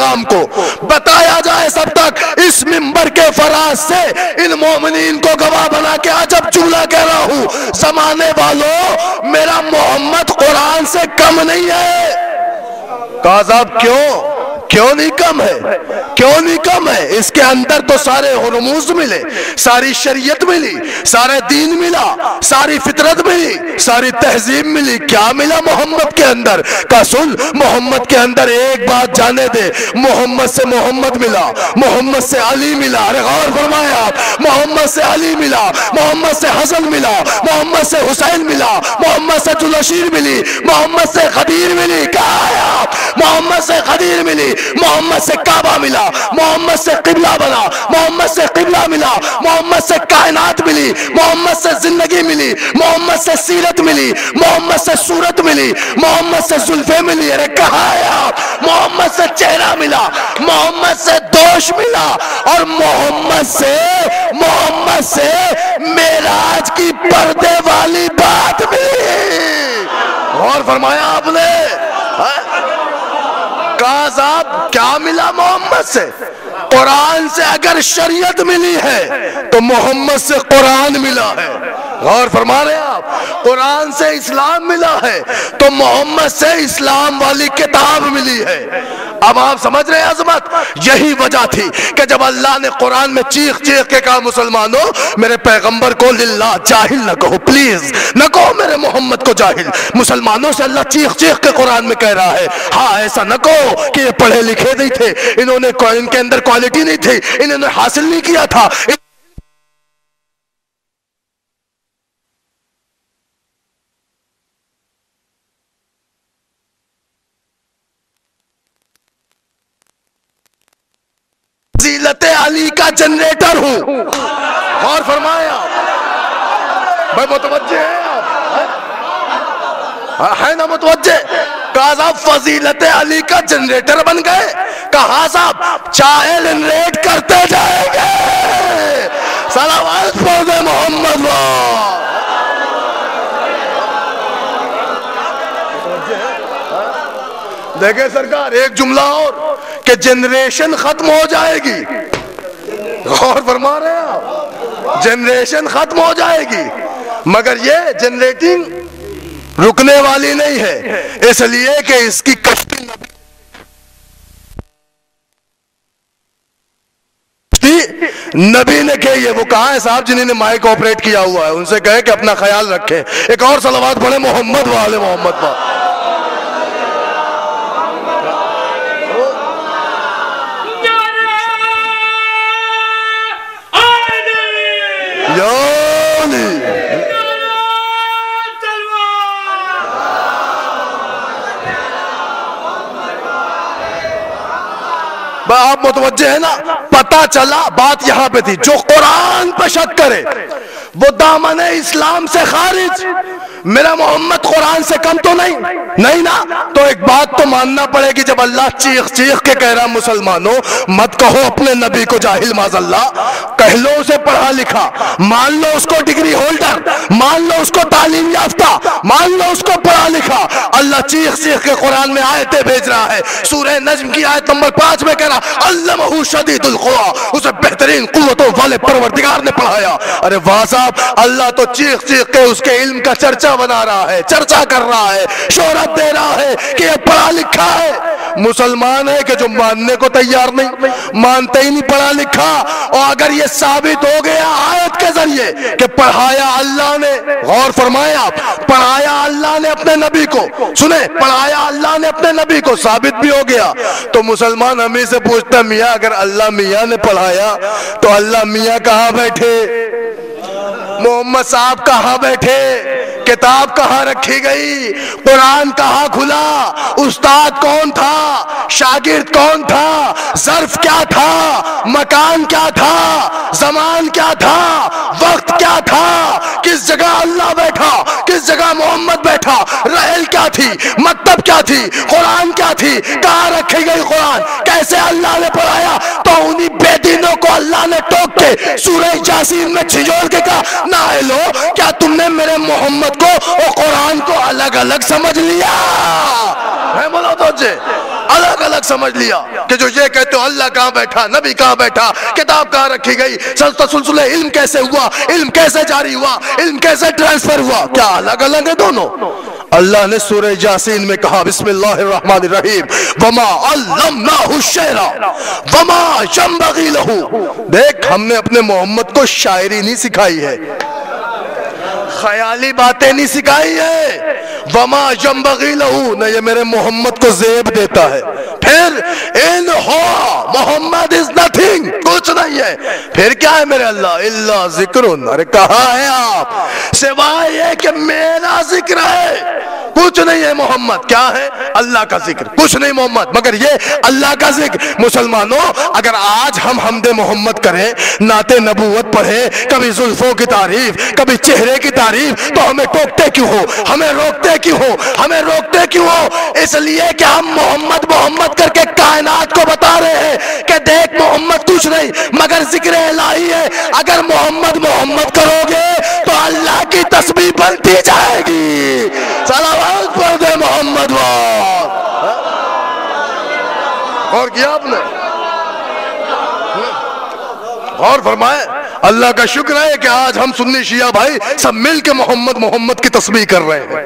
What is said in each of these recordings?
पैगाम को। बताया जाए सब तक, इस मिंबर के फराज से इन मोमिन को गवाह बना के आज अब चूल्हा कह रहा हूँ, जमाने वालों, मेरा मोहम्मद कुरान से कम नहीं है। कहा क्यों? क्यों नहीं कम है? क्यों नहीं कम है? इसके अंदर तो सारे हरमूज मिले, सारी शरीयत मिली, सारे दीन मिला, सारी फितरत मिली, सारी तहजीब मिली। क्या मिला मोहम्मद के अंदर? का सुन मोहम्मद के अंदर एक बात जाने दे। मोहम्मद से मोहम्मद मिला, मोहम्मद से अली मिला। अरे गौर फरमाया आप, मोहम्मद से अली मिला, मोहम्मद से हसन मिला, मोहम्मद से हुसैन मिला, मोहम्मद से जुलशीर मिली, मोहम्मद से खदीर मिली। क्या मोहम्मद से खदीर मिली। मोहम्मद से काबा मिला मोहम्मद से किबला बना मोहम्मद से किबला मिला मोहम्मद से कायनात मिली मोहम्मद से ज़िंदगी मिली मोहम्मद से सीरत मिली मोहम्मद से सूरत मिली मोहम्मद से जुल्फे मिली अरे कहा है मोहम्मद से चेहरा मिला मोहम्मद से दोष मिला और मोहम्मद से मोहम्मद से मेराज की पर्दे वाली बात मिली और फरमाया आपने हाँ? कहा साहब क्या मिला मोहम्मद से? कुरान से अगर शरीयत मिली है तो मोहम्मद से कुरान मिला है। गौर फरमा रहे आप, कुरान से इस्लाम मिला है तो मोहम्मद से इस्लाम वाली किताब मिली है। अब आप समझ रहे हैं अजमत? यही वजह थी कि जब अल्लाह ने कुरान में चीख चीख के कहा, मुसलमानों, मेरे पैगंबर को लिल्ला जाहिल न कहो प्लीज़ न कहो मेरे मोहम्मद को जाहिल। मुसलमानों से अल्लाह चीख चीख के कुरान में कह रहा है हाँ ऐसा न कहो कि ये पढ़े लिखे नहीं थे। इन्होंने इनके अंदर क्वालिटी नहीं थी, इन्होंने हासिल नहीं किया था। फजीलत अली का जनरेटर हूँ। और फरमाया भाई मुतवजे है आप। है ना मुतवजे कहा साहब, फजीलत अली का जनरेटर बन गए। कहा साहब, चाहे जनरेट करते जाएँगे। सलावात पौधे मोहम्मद देखे सरकार, एक जुमला और। कि जनरेशन खत्म हो जाएगी। गौर फरमा रहे हैं आप जनरेशन खत्म हो जाएगी। मगर ये जनरेटिंग रुकने वाली नहीं है। इसलिए कि इसकी कश्ती नबी ने कही है वो कहा है साहब जिन्होंने माइक ऑपरेट किया हुआ है? उनसे कहे कि अपना ख्याल रखें। एक और सलवात पढ़े, मोहम्मद वाले मोहम्मद पर आप मुतवजे है ना? पता चला, बात यहाँ पे थी। जो कुरान पे शक करे, वो दामन इस्लाम से खारिज। मेरा मोहम्मद कुरान से कम तो नहीं। नहीं ना? तो एक बात तो मानना पड़ेगी, जब अल्लाह चीख चीख के कह रहा मुसलमानों मत कहो अपने नबी को जाहिल माजल्ला। कह लो उसे पढ़ा लिखा। मान लो उसको डिग्री होल्डर। मान लो उसको तालीम याफ्ता। मान लो उसको पढ़ा लिखा। अल्लाह चीख चीख के कुरान में आयतें भेज रहा है। सूरह नज्म की आयत नंबर पाँच में कह रहा अल्लाह शदीदुल उसे बेहतरीन कुवतों वाले परवरदिगार ने पढ़ाया। अरे वाह साहब, अल्लाह तो चीख चीख के उसके इल्म का चर्चा चर्चा बना रहा है, चर्चा कर रहा है, शोहरत दे रहा है कि ये पढ़ा लिखा है। मुसलमान है कि जो मानने को तैयार नहीं, मानते ही नहीं पढ़ा लिखा। और अगर ये साबित हो गया आयत के ज़रिए कि पढ़ाया अल्लाह ने, गौर फरमाया पढ़ाया अल्लाह ने अपने नबी को, सुने, पढ़ाया अल्लाह ने अपने नबी को, साबित भी हो गया तो मुसलमान हमें से पूछता मियाँ, अगर अल्लाह मियाँ ने पढ़ाया तो अल्लाह मियाँ कहाँ बैठे? मोहम्मद साहब कहाँ बैठे? किताब कहाँ रखी गई? कुरान कहाँ खुला? उस्ताद कौन था? शागिर्द कौन था? जर्फ क्या था? मकान क्या था? जमान क्या था? वक्त क्या था? किस जगह अल्लाह बैठा? किस जगह मोहम्मद बैठा? रहल क्या थी? मतलब क्या थी? कुरान क्या थी? थी कहाँ रखी गई कुरान? कैसे अल्लाह ने पढ़ाया? तो उन्हीं बेदीनों को अल्लाह ने टोक के सूरज जासीन में छिजोड़ के कहा ना लो क्या तुमने मेरे मोहम्मद को और कुरान को अलग अलग समझ लिया? है बोलो तो अलग अलग समझ लिया कि जो ये कहते हो, अल्लाह कहाँ बैठा, नबी कहाँ बैठा, किताब कहाँ रखी गई सलसले, इल्म कैसे हुआ, इल्म कैसे जारी हुआ, इल्म कैसे ट्रांसफ़र हुआ? क्या अलग अलग है दोनों? अल्लाह ने सूरह जासीन में कहा बिस्मिल्लाहिर्रहमानिर्रहीम वमा अल्लमनाहु शेरा वमा यंबगी लहू देख, हमने अपने मोहम्मद को शायरी नहीं सिखाई है। ख्याली बातें नहीं सिखाई है। वमा जम्बगी लहू न, ये मेरे मोहम्मद को जेब देता है। फिर, इन हो, मोहम्मद इज़ नथिंग। कुछ नहीं है। फिर क्या है मेरे अल्लाह? इल्ला ज़िक्र अरे कहा है आप? सिवाय ये कि मेरा ज़िक्र है। कुछ नहीं है मोहम्मद, क्या है? अल्लाह का ज़िक्र। कुछ नहीं मोहम्मद, मगर ये अल्लाह का ज़िक्र। मुसलमानों, अगर आज हम हमदे मोहम्मद करें, नाते नबूवत पढ़े, कभी जुल्फों की तारीफ़, कभी चेहरे की तारीफ़ तो हमें टोकते क्यों हो? हमें रोकते क्यों हो? हमें रोकते क्यों हो? इसलिए कि हम मोहम्मद मोहम्मद करके कायनात को बता रहे हैं कि देख मोहम्मद कुछ नहीं, मगर ज़िक्र लाई है। अगर मोहम्मद मोहम्मद करोगे तो अल्लाह की तस्वीर बनती जाएगी। सलावाद मोहम्मद और किया आपने? और फरमाए, अल्लाह का शुक्र है कि आज हम सुन्नी शिया भाई सब मिल के मोहम्मद मोहम्मद की तस्वीर कर रहे हैं।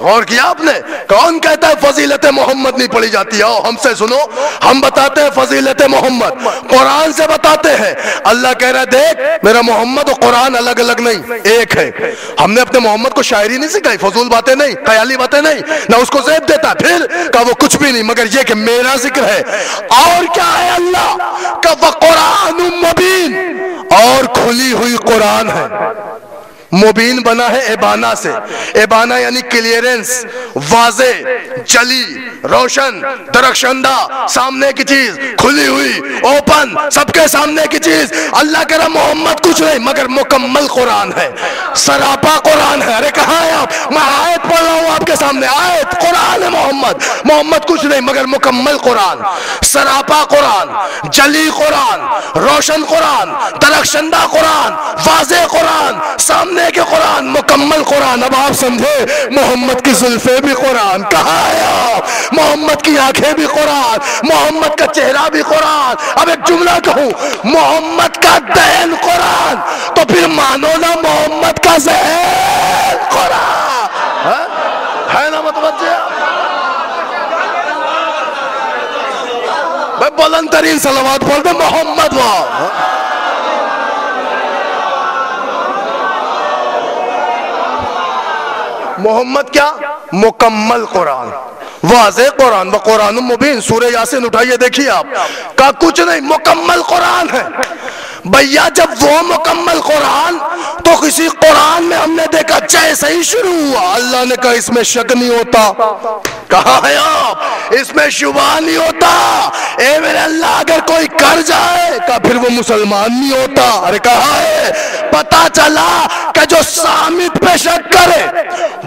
गौर किया आपने? कौन कहता है फजीलत मोहम्मद नहीं पढ़ी जाती? है हमसे सुनो। हम बताते हैं फजीलत मोहम्मद। कुरान से बताते हैं। अल्लाह कह रहा है, देख, मेरा मोहम्मद और कुरान अलग अलग नहीं, एक है। हमने अपने मोहम्मद को शायरी नहीं सिखाई, फजूल बातें नहीं, ख्याली बातें नहीं, ना उसको जेब देता, फिर का वो कुछ भी नहीं, मगर ये कि मेरा ज़िक्र है। और क्या है अल्लाह? का वह कुरान मुबीन और खुली हुई कुरान है। मुबीन बना है एबाना से। एबाना यानी क्लियरेंस, वाजे, जली, रोशन दरक्षंदा सामने की चीज़, खुली हुई, ओपन, सबके सामने की चीज़। अल्लाह के रहा मोहम्मद कुछ नहीं, मगर मुकम्मल कुरान है। सरापा कुरान है। अरे कहा है आप? मैं आयत पढ़ रहा हूँ आपके सामने। आयत, कुरान है मोहम्मद। मोहम्मद कुछ नहीं, मगर मुकम्मल कुरान। सरापा कुरान, जली कुरान, रोशन कुरान दरक्षंदा कुरान, वाजे कुरान, सामने के कुरान, मुकम्मल कुरान। अब आप समझे, मोहम्मद की जुल्फे भी कुरान कहा आया मोहम्मद की आँखें भी कुरान, मोहम्मद का चेहरा भी कुरान। अब एक जुमला कहूँ, मोहम्मद का दहन कुरान। तो फिर मानो ना मोहम्मद का जहन कुरान। है? ना मतलब भाई बुलंद तरीन सलावाद बोल दे, मोहम्मद वाह। मोहम्मद क्या? मुकम्मल कुरान। वाज कुरान व कुरान मुबीन। सूर्य यासिन उठाइए, देखिए आप। का कुछ नहीं, मुकम्मल कुरान है। भैया, जब वो मुकम्मल कुरान तो किसी कुरान में हमने देखा, जैसे ही शुरू हुआ। अल्लाह ने कहा, इसमें शक नहीं होता। कहा है आप इसमें शुभा नहीं होता। ए मेरे अल्लाह, अगर कोई कर जाए, का फिर वो मुसलमान नहीं होता। अरे कहा है पता चला कि जो सामित पे शक करे,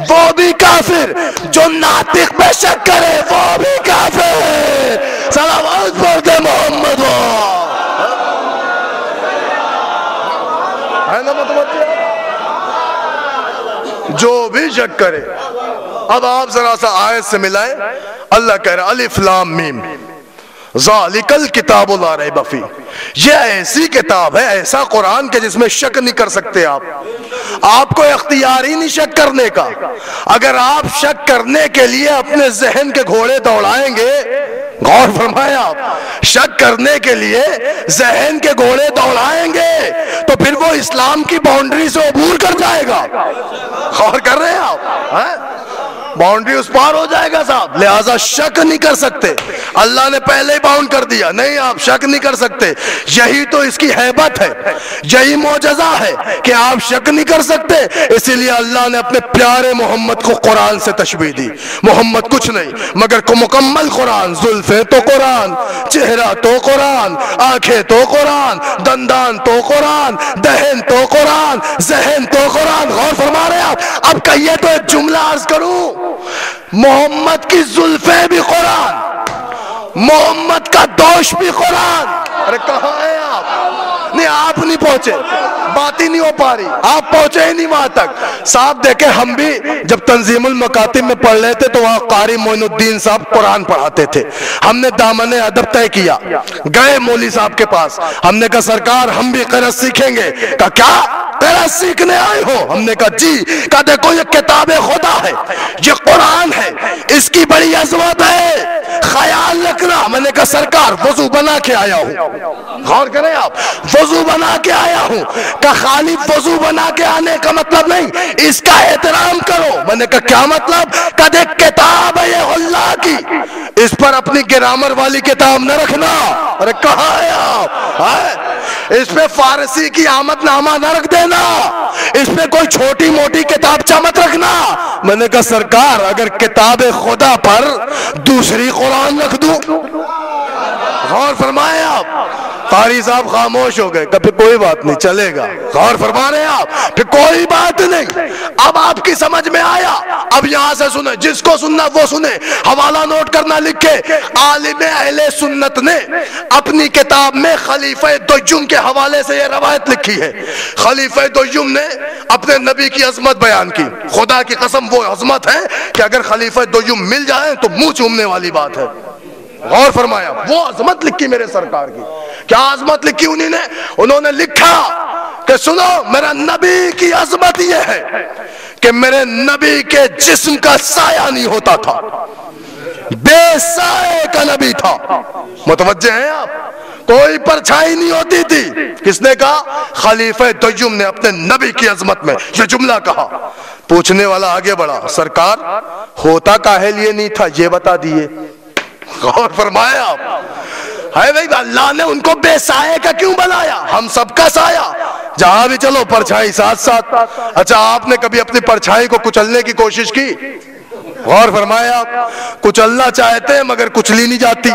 वो भी काफिर। जो नातिक पे शक करे, वो भी काफिर। सलाम पढ़ दे मोहम्मद मतलब? जो भी शक करे। अब आप जरा सा आयत से मिलाए। अल्लाह कह रहा अलिफ्लाम मीम। जालिकल किताब बफी ये ऐसी किताब है, ऐसा कुरान के जिसमें शक नहीं कर सकते आप। आपको इख्तियार ही नहीं शक करने का। अगर आप शक करने के लिए अपने जहन के घोड़े दौड़ाएँगे, गौर फरमाए आप, शक करने के लिए जहन के घोड़े दौड़ाएँगे तो फिर वो इस्लाम की बाउंड्री से अबूर कर जाएगा। गौर कर रहे हैं आप, है? बाउंड्री उस पार हो जाएगा साहब। लिहाजा शक नहीं कर सकते। अल्लाह ने पहले ही बाउंड कर दिया। नहीं, आप शक नहीं कर सकते। यही तो इसकी हैबत है। यही मोजा है कि आप शक नहीं कर सकते। इसीलिए अल्लाह ने अपने प्यारे मोहम्मद को कुरान से तशबी दी। मोहम्मद कुछ नहीं, मगर को मुकम्मल कुरान, जुल्फे तो कुरान, चेहरा तो कुरान, आँखें तो कुरान, दंदान तो कुरान, दहन तो कुरान, जहन तो कुरान। गौर फरमा रहे आप। अब कहिए तो एक जुमला अर्ज़ करूँ। मोहम्मद की जुल्फे भी कुरान। मोहम्मद का दोष भी कुरान। अरे कहा है आप? नहीं आप नहीं पहुँचे। बात ही नहीं हो पा रही। आप पहुँचे ही नहीं वहाँ तक। साहब देखे हम भी जब तंजीमुल मकातिब में पढ़ रहे थे तो वहाँ कारी मोइनुद्दीन साहब कुरान पढ़ाते थे। हमने दामन अदब तय किया। गए मौली साहब के पास। हमने कहा सरकार हम भी करत सीखेंगे। कहा क्या? तेरा सीखने आए हो? हमने कहा, जी, कहा, देखो, ये किताब खुदा है, ये कुरान है, इसकी बड़ी अजमत है। ख्याल रखना। मैंने कहा, सरकार, वज़ू बना के आया हूँ। गौर करें आप, वज़ू बना के आया हूँ। का खाली वज़ू बना के आने का मतलब नहीं, इसका एहतराम करो। मैंने कहा, क्या मतलब? कदे किताब है ये अल्लाह की, इस पर अपनी ग्रामर वाली किताब न रखना। अरे, कहा है आप? है? इस पे फारसी की आमद नामा न रख देना। इसमें कोई छोटी मोटी किताब मत रखना। मैंने कहा, सरकार, अगर किताब खुदा पर, दूसरी कुरान रख दू। गौर फरमाए आप। कारी साहब खामोश हो गए, कभी कोई बात नहीं, चलेगा। गौर फरमा रहे हैं आप, फिर कोई बात नहीं। अब आपकी समझ में आया, अब यहाँ से सुने, जिसको सुनना वो सुने। हवाला नोट करना लिखे, आलिम अहले सुन्नत ने अपनी किताब में खलीफे दुजुम के हवाले से ये रवायत लिखी है। खलीफे दुजुम ने अपने नबी की अजमत बयान की। खुदा की कसम, वो अजमत है कि अगर खलीफे दुजुम मिल जाए तो मुँह चूमने वाली बात है। गौर फरमाया, वो अजमत लिखी मेरे सरकार की। क्या अजमत लिखी उन्हीं ने? उन्होंने लिखा कि सुनो, मेरा नबी की अजमत यह है कि मेरे नबी के जिस्म का साया नहीं होता था। बेसाए का नबी था। मुतवजे हैं आप? कोई परछाई नहीं होती थी। किसने कहा? खलीफे तय्युम ने अपने नबी की अजमत में यह जुमला कहा। पूछने वाला आगे बढ़ा, सरकार, होता काहे लिए नहीं था? ये बता दिए। गौर फरमाया। है भाई, अल्लाह ने उनको बेसाए का क्यों बनाया? हम सबका साया। जहाँ भी चलो, परछाई साथ साथ अच्छा आपने कभी अपनी परछाई को कुचलने की कोशिश की? गौर फरमाया कुचलना चाहते हैं, मगर कुचली नहीं जाती।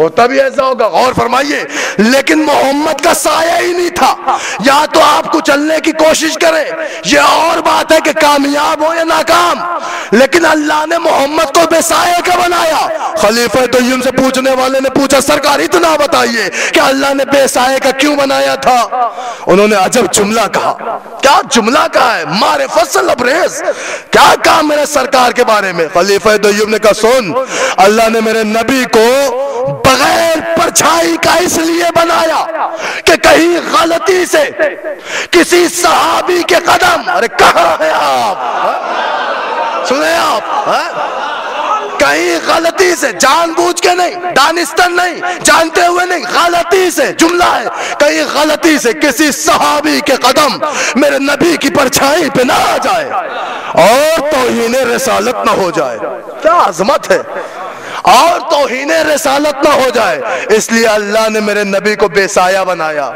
होता भी ऐसा होगा, गौर फरमाइए। लेकिन मोहम्मद का साया ही नहीं था। या तो आप कुचलने की कोशिश करें यह और बात है कि कामयाब हो या नाकाम। लेकिन अल्लाह ने मोहम्मद को बेसाए का बनाया? खलीफा तय्युम से पूछने वाले ने पूछा, सरकार, इतना बताइए कि अल्लाह ने बेसाए का क्यों बनाया था? उन्होंने अजब जुमला कहा, क्या जुमला कहा है? मारे फ़सल अबरेज क्या काम मेरे सरकार के बारे में, खलीफा तय्युम ने कहा, सुन, अल्लाह ने मेरे नबी को बगैर परछाई का इसलिए बनाया कि कहीं गलती से किसी सहाबी के कदम अरे कहा है आप सुने आप है? कहीं गलती से, जानबूझ के नहीं, दानिस्तान नहीं, जानते हुए नहीं, गलती से, जुमला है, कहीं गलती से किसी सहाबी के कदम मेरे नबी की परछाई पे ना आ जाए और तोहीन रसालत ना हो जाए। क्या अजमत है? और तोहीन रसालत ना हो जाए, इसलिए अल्लाह ने मेरे नबी को बेसाया बनाया,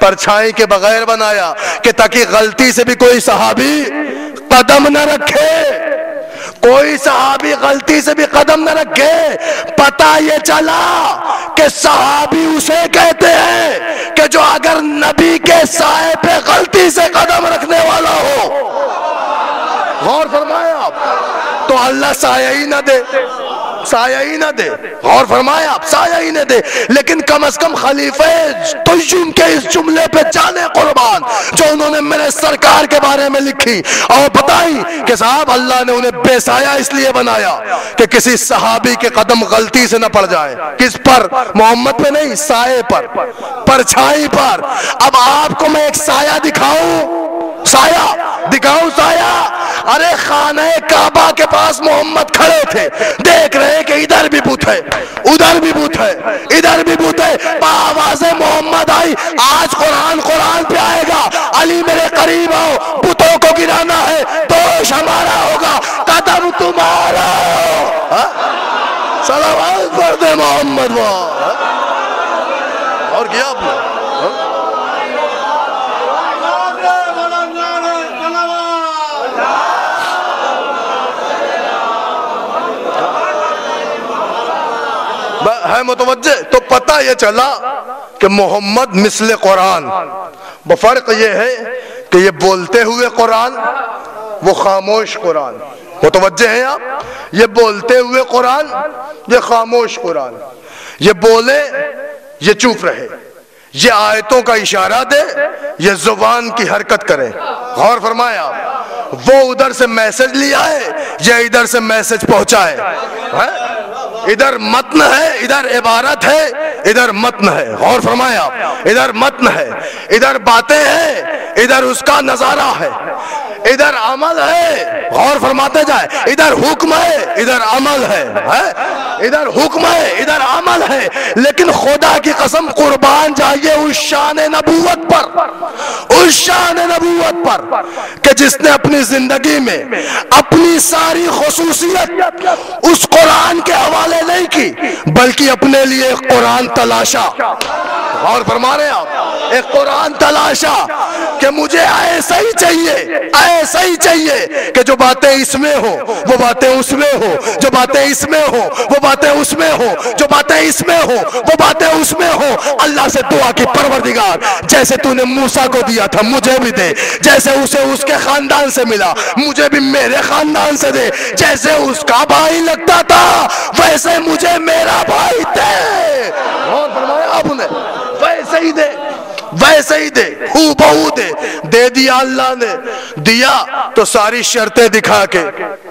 परछाई के बगैर बनाया, कि ताकि गलती से भी कोई सहाबी कदम न रखे। कोई सहाबी गलती से भी कदम न रखे। पता ये चला कि सहाबी उसे कहते हैं कि जो अगर नबी के साय पे गलती से कदम रखने वाला हो। गौर फरमाए आप तो अल्लाह साया ही ना दे। साया ही ना दे। और फरमाया आप, साया ही ना दे। लेकिन कम अज कम खलीफे तुम के इस जुमले पे जाने कुर्बान, जो उन्होंने मेरे सरकार के बारे में लिखी। और बताई कि साहब, अल्लाह ने उन्हें बेसाया इसलिए बनाया कि किसी सहाबी के कदम गलती से न पड़ जाए। किस पर? मोहम्मद पे नहीं साए पर। परछाई पर। अब आपको मैं एक साया दिखाऊँ साया दिखाऊँ साया। अरे खाने काबा के पास मोहम्मद खड़े थे। देख रहे कि इधर भी बुत है, उधर भी बुत है, इधर भी बुत है। आवाज़ मोहम्मद आई, आज कुरान कुरान पे आएगा। अली मेरे करीब आओ बुतों को गिराना है, दोष हमारा होगा, कदम तुम्हारा। हाँ? सलाम पढ़ दे मोहम्मद हाँ? और क्या आपने है मुतवजे तो पता ये चला कि मोहम्मद मिसल कुरान। बफर्क ये है कि ये बोलते हुए कुरान, वो खामोश कुरान। मुतवजे हैं आप? ये बोलते हुए कुरान, ये खामोश कुरान। ये बोले, ये चुप रहे। ये आयतों का इशारा दे, ये ज़ुबान की हरकत करे। गौर फरमाया, वो उधर से मैसेज लिया है, या इधर से मैसेज पहुँचाए है? इधर मतन है, इधर इबारत है, इधर मतन है। और फरमाया इधर मतन है, इधर बातें हैं, इधर उसका नज़ारा है। इधर अमल है। गौर फरमाते जाए इधर हुक्म है इधर अमल है, है? इधर हुक्म है इधर अमल है। लेकिन खुदा की कसम कुर्बान जाइए उस शान नबूवत पर। उस शान नबूवत पर कि जिसने अपनी ज़िंदगी में अपनी सारी खसूसियत उस कुरान के हवाले नहीं की बल्कि अपने लिए कुरान तलाशा। और फरमा रहे आप एक कुरान तलाशा कि मुझे ऐसा ही चाहिए ऐसा ही चाहिए कि जो बातें इसमें हो, वो बातें उसमें हो। जो बातें इसमें हो, वो बातें उसमें हो। जो बातें इसमें हो, वो बातें उसमें हो। अल्लाह से दुआ की परवरदिगार, जैसे तूने मूसा को दिया था, मुझे भी दे। जैसे उसे उसके खानदान से मिला, मुझे भी मेरे खानदान से दे। जैसे उसका भाई लगता था, वैसे मुझे मेरा भाई दे। वैसे ही दे। वैसे ही दे हु बहु दे दे दिया अल्लाह ने, दिया तो सारी शर्तें दिखा के।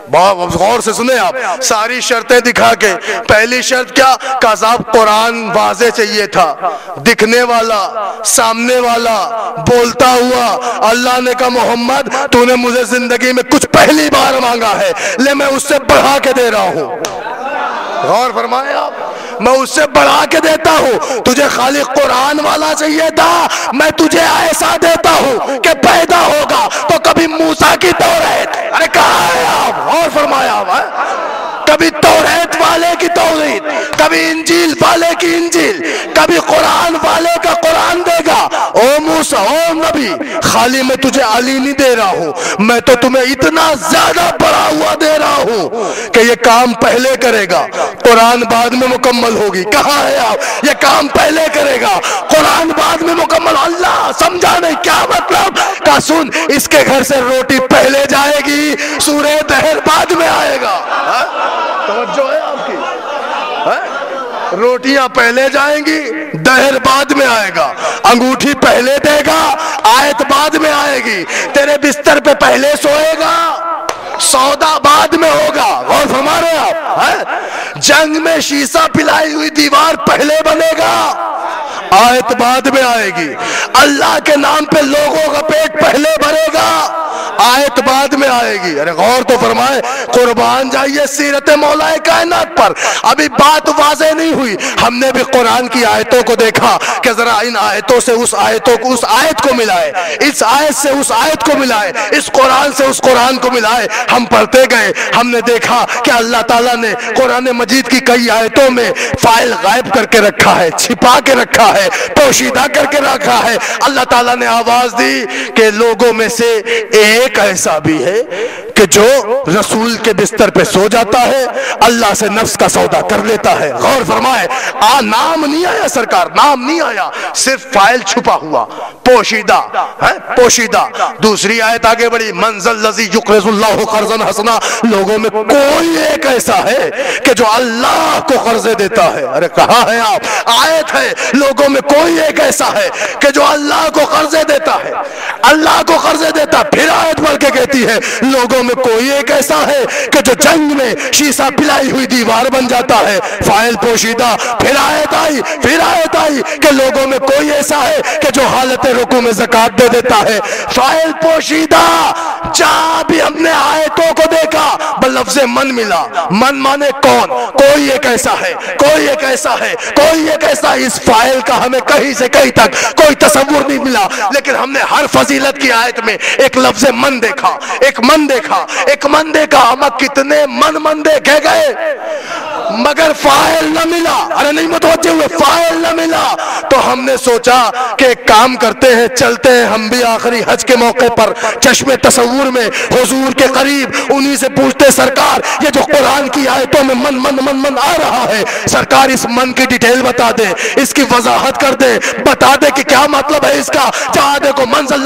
बहुत गौर से सुने आप, सारी शर्तें दिखा के। पहली शर्त क्या? काजाब कुरान वाजे चाहिए था। दिखने वाला, सामने वाला, बोलता हुआ, अल्लाह ने कहा, मोहम्मद, तूने मुझे ज़िंदगी में कुछ पहली बार मांगा है, ले मैं उससे बढ़ा के दे रहा हूँ। गौर फरमाए आप। मैं उससे बढ़ा के देता हूँ। तुझे खाली कुरान वाला चाहिए था। मैं तुझे ऐसा देता हूँ कि पैदा होगा। तो कभी मूसा की तौरेत अरे कहा है आप? और फरमाया कभी तौरेत वाले की तौरीत कभी इंजील वाले की इंजील, कभी कुरान वाले का कुरान देगा। ओ मूसा, ओ नबी, खाली मैं तुझे अली नहीं दे रहा हूँ, मैं तो तुम्हें इतना ज़्यादा बड़ा हुआ दे रहा हूँ कि ये काम पहले करेगा। कुरान बाद में मुकम्मल होगी। कहा है आप? ये काम पहले करेगा। कुरान बाद में मुकम्मल। अल्लाह, समझा नहीं, क्या मतलब? का सुन इसके घर से रोटी पहले जाएगी सूर्य दहर बाद में आएगा। तो है आपकी। है? रोटियाँ पहले जाएँगी, दहर बाद में आएगा। अंगूठी पहले देगा, आयत बाद में आएगी। तेरे बिस्तर पे पहले सोएगा, सौदा बाद में होगा। और हमारे आप, है? जंग में शीशा पिलाई हुई दीवार पहले बनेगा, आयत बाद में आएगी। अल्लाह के नाम पे लोगों का पेट पहले भरेगा आयत बाद में आएगी। अरे गौर तो फरमाए, कुर्बान जाइए सीरत मौलाए कायनात पर। अभी बात वाजे नहीं हुई। हमने भी कुरान की आयतों को देखा कि जरा इन आयतों से उस आयतों को, उस आयत को मिलाए। इस आयत से उस आयत को मिलाए। इस कुरान से उस कुरान को मिलाए। हम पढ़ते गए। हमने देखा कि अल्लाह ताला ने कुरान मजीद की कई आयतों में फ़ाइल गायब करके रखा है, छिपा के रखा है, पोशीदा करके रखा है। अल्लाह ताला ने आवाज़ दी कि लोगों में से एक एक ऐसा भी है कि जो रसूल के बिस्तर पे सो जाता है, अल्लाह से नफ्स का सौदा कर लेता है। गौर फरमाए, आ, नाम नहीं आया सरकार, नाम नहीं आया, सिर्फ़ फ़ाइल छुपा हुआ, पोशीदा, है, पोशीदा। दूसरी आयत आगे बढ़ी, मंजल लजी कर्जन हसना। लोगों में कोई एक ऐसा है कि जो अल्लाह को कर्जे देता है। अरे कहा है आप? आयत है, लोगों में कोई एक ऐसा है कि जो अल्लाह को कर्जे देता है। अल्लाह को कर्जे देता, फिर आयत बढ़ के कहती है, लोगों में कोई एक ऐसा है कि जो जंग में शीशा पिलाई हुई दीवार बन जाता है। फ़ाइल पोशीदा, फिर आयत आई, फिर आयत आई कि लोगों में कोई ऐसा है कि जो हालत रुकू में जक़ात दे देता है। फ़ाइल पोशीदा, जहाँ भी हमने आयतों को देखा लफ्ज मन मिला। मन माने कौन? कोई एक ऐसा है, कोई एक ऐसा है, कोई एक ऐसा इस फ़ाइल का हमें कहीं से कहीं तक कोई तस्वुर नहीं मिला। लेकिन हमने हर फजीलत की आयत में एक लफ्ज मन देखा, एक मन देखा, एक मन देखा हम कितने मन मन देखे गए। मगर फ़ाइल न मिला। अरे नहीं मुतवजे हुए, फ़ाइल न मिला। तो हमने सोचा कि काम करते हैं, चलते हैं हम भी आखिरी हज के मौके पर, चश्मे तस्वूर में, हजूर के करीब, उन्हीं से पूछते सरकार, ये जो आयतों में मन मन मन मन आ रहा है। सरकार इस मन की डिटेल बता दे, इसकी वजाहत कर दे, बता दे कि क्या मतलब है इसका। जहाँ देखो मंजिल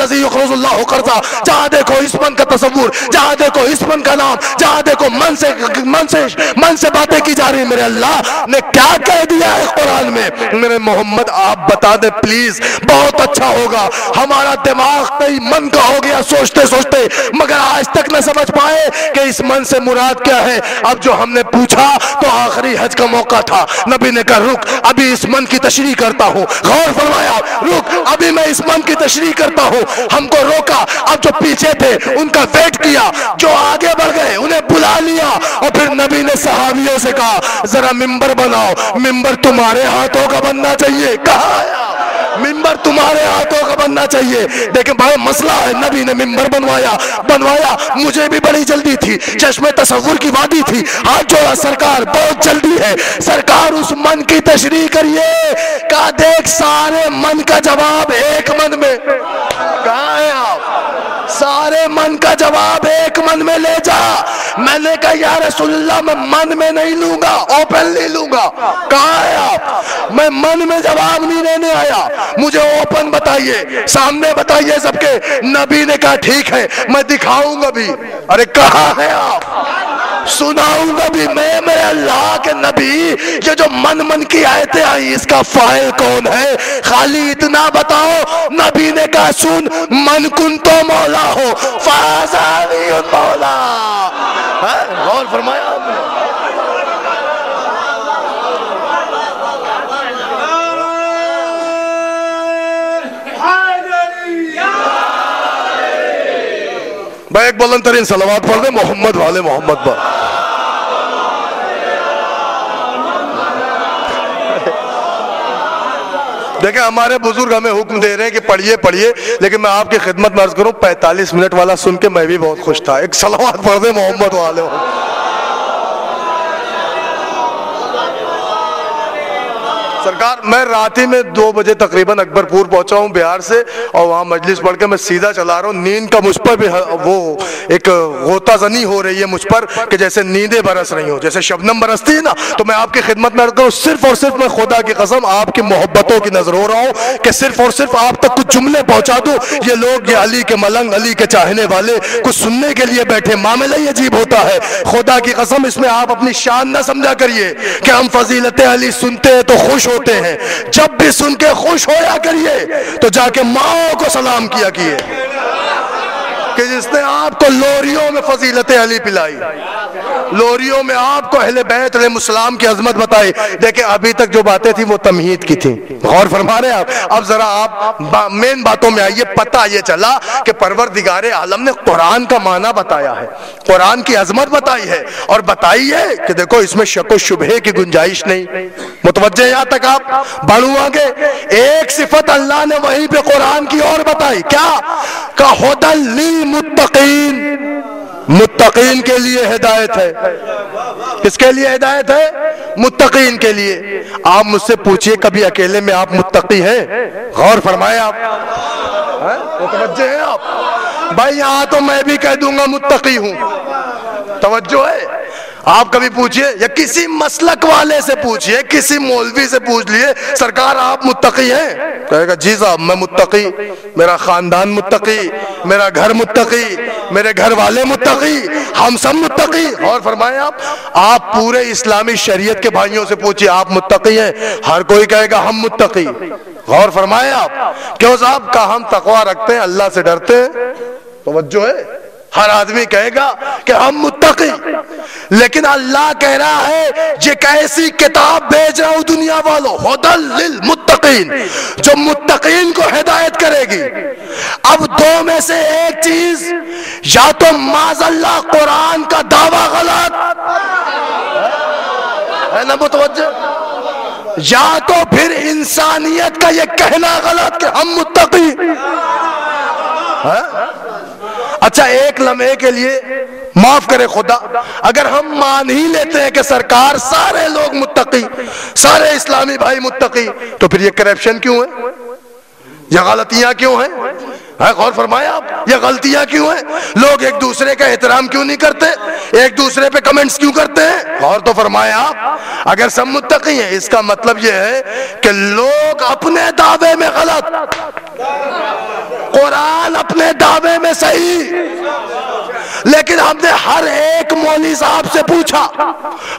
करता जहाँ देखो इस मन का तस्वूर जहाँ देखो इस मन का नाम, जहाँ देखो मन से मन से मन से बातें की जा रही मेरे अल्लाह ने क्या कह दिया है कुरान में? मेरे मोहम्मद, आप बता दे प्लीज़, बहुत अच्छा होगा। हमारा दिमाग कई मन का हो गया सोचते सोचते मगर आज तक न समझ पाए कि इस मन से मुराद क्या है। अब जो हमने पूछा तो आखिरी हज का मौका था। नबी ने कहा, रुक, अभी इस मन की तशरी करता हूँ। गौर फरमाया, रुक, अभी मैं इस मन की तशरी करता हूँ। हमको रोका। अब जो पीछे थे, उनका वेट किया, जो आगे बढ़ गए, उन्हें बुला लिया। और फिर नबी ने सहाबियों से कहा, जरा मिंबर बनाओ, मिंबर तुम्हारे हाथों का बनना चाहिए। कहा मिंबर तुम्हारे हाथों का बनना चाहिए। देखिए भाई, मसला है, नबी ने मिंबर बनवाया। बनवाया, मुझे भी बड़ी जल्दी थी। चश्मे तस्वुर की वादी थी। हाथ जोड़ा, सरकार, बहुत जल्दी है। सरकार, उस मन की तशरी करिए। का देख, सारे मन का जवाब एक मन में। कहा है आप? सारे मन का जवाब एक मन में ले जा। मैंने कहा यार रसुल्ला मैं मन में नहीं लूँगा ओपन ले लूँगा। कहा है आप? मैं मन में जवाब नहीं लेने आया। मुझे ओपन बताइए, सामने बताइए सबके। नबी ने कहा, ठीक है, मैं दिखाऊँगा भी। अरे कहा है आप? सुनाऊँगा भी मैं, मेरे अल्लाह के नबी। ये जो मन मन की आयतें आई, इसका फ़ाइल कौन है? खाली इतना बताओ, नबी ने कहा, सुन मन कुन तो मौला हो। फाजा मौला। गौर फरमाया आपने। भाई एक बुलंद तरीन सलावाद पढ़ दे, मोहम्मद वाले मोहम्मद पर। देखें हमारे बुज़ुर्ग हमें हुक्म दे रहे हैं कि पढ़िए पढ़िए, लेकिन मैं आपकी खिदमत में अर्ज़ करूँ 45 मिनट वाला सुन के मैं भी बहुत खुश था। एक सलावाद पढ़ दे, मोहम्मद वाले सरकार, मैं रात ही में दो बजे तकरीबन अकबरपुर पहुँचा हूँ बिहार से, और वहाँ मजलिस पढ़ के मैं सीधा चला रहा हूँ। नींद का मुझ पर भी वो एक गोताजनी हो रही है मुझ पर, कि जैसे नींदें बरस रही हो। जैसे शबनम बरसती है ना तो मैं आपकी खिदमत में हूँ सिर्फ़ और सिर्फ़ मैं खुदा की कसम आपकी मोहब्बतों की नज़र हो रहा हूँ, कि सिर्फ़ और सिर्फ़ आप तक कुछ जुमले पहुँचा दो। ये लोग, ये अली के मलंग, अली के चाहने वाले, कुछ सुनने के लिए बैठे, मामला ही अजीब होता है। खुदा की कसम, इसमें आप अपनी शान ना समझा करिए, कि हम फजीलत अली सुनते हैं तो खुश होते हैं। जब भी सुन के खुश होया करिए तो जाके माओ को सलाम किया किए कि जिसने आपको लोरियों में फजीलतें अली पिलाई। लोरियों में आपको अहले बैत मुसलाम की अजमत बताई। देखे अभी तक जो बातें थी वो तमहीद की थी। गौर फरमा रहे आप। अब जरा आप बा, मेन बातों में आइए पता ये चला कि परवर दिगारे आलम ने कुरान का माना बताया है। कुरान की अजमत बताई है और बताई है कि देखो इसमें शको शुभे की गुंजाइश नहीं। मुतवजे यहाँ तक आप बढ़ू आगे। एक सिफत अल्लाह ने वहीं पे कुरान की और बताई। क्या? का होदल मुत्तकीन। मुत्तकीन के लिए हिदायत है। किसके लिए हिदायत है? मुतकीन के लिए। आप मुझसे पूछिए, कभी अकेले में आप मुतकी हैं? गौर फरमाए आप। हैं आप। भाई, यहाँ तो मैं भी कह दूँगा मुत्तकी हूँ। तवज्जो है? आप कभी पूछिए, या किसी मसलक वाले से पूछिए, किसी मौलवी से पूछ लिए, सरकार, आप मुत्तकी हैं? कहेगा, जी साहब, मैं मुत्तकी, मेरा खानदान मुत्तकी, मेरा घर मुत्तकी, मेरे घर वाले मुत्तकी, हम सब मुत्तकी। और फरमाए आप आप पूरे इस्लामी शरीयत के भाइयों से पूछिए, आप मुत्तकी हैं? हर कोई कहेगा, हम मुत्तकी। गौर फरमाए आप, क्यों साहब, का हम तकवा रखते हैं, अल्लाह से डरते हैं? तो है। हर आदमी कहेगा कि हम मुत्तकी। लेकिन अल्लाह कह रहा है, ये कैसी किताब भेज रहा हूँ दुनिया वालों? होदल मुत्तकीन। जो मुत्तकीन को हिदायत करेगी। अब दो में से एक चीज़, या तो माजल्ला कुरान का दावा गलत। है ना मुतवजह या तो फिर इंसानियत का ये कहना गलत कि हम मुत्तकी अच्छा एक लम्हे के लिए माफ़ करे खुदा। अगर हम मान ही लेते हैं कि सरकार सारे लोग मुत्तकी, सारे इस्लामी भाई मुत्तकी तो फिर ये करप्शन क्यों है? ये गलतियाँ क्यों हैं? है, गौर फरमाया आप, ये गलतियाँ क्यों हैं? लोग एक दूसरे का एहतराम क्यों नहीं करते? एक दूसरे पे कमेंट्स क्यों करते हैं? गौर तो फरमाया आप, अगर सब मुत्तकी हैं, इसका मतलब ये है कि लोग अपने दावे में गलत। कुरान अपने दावे में सही। लेकिन हमने हर एक मौली साहब से पूछा।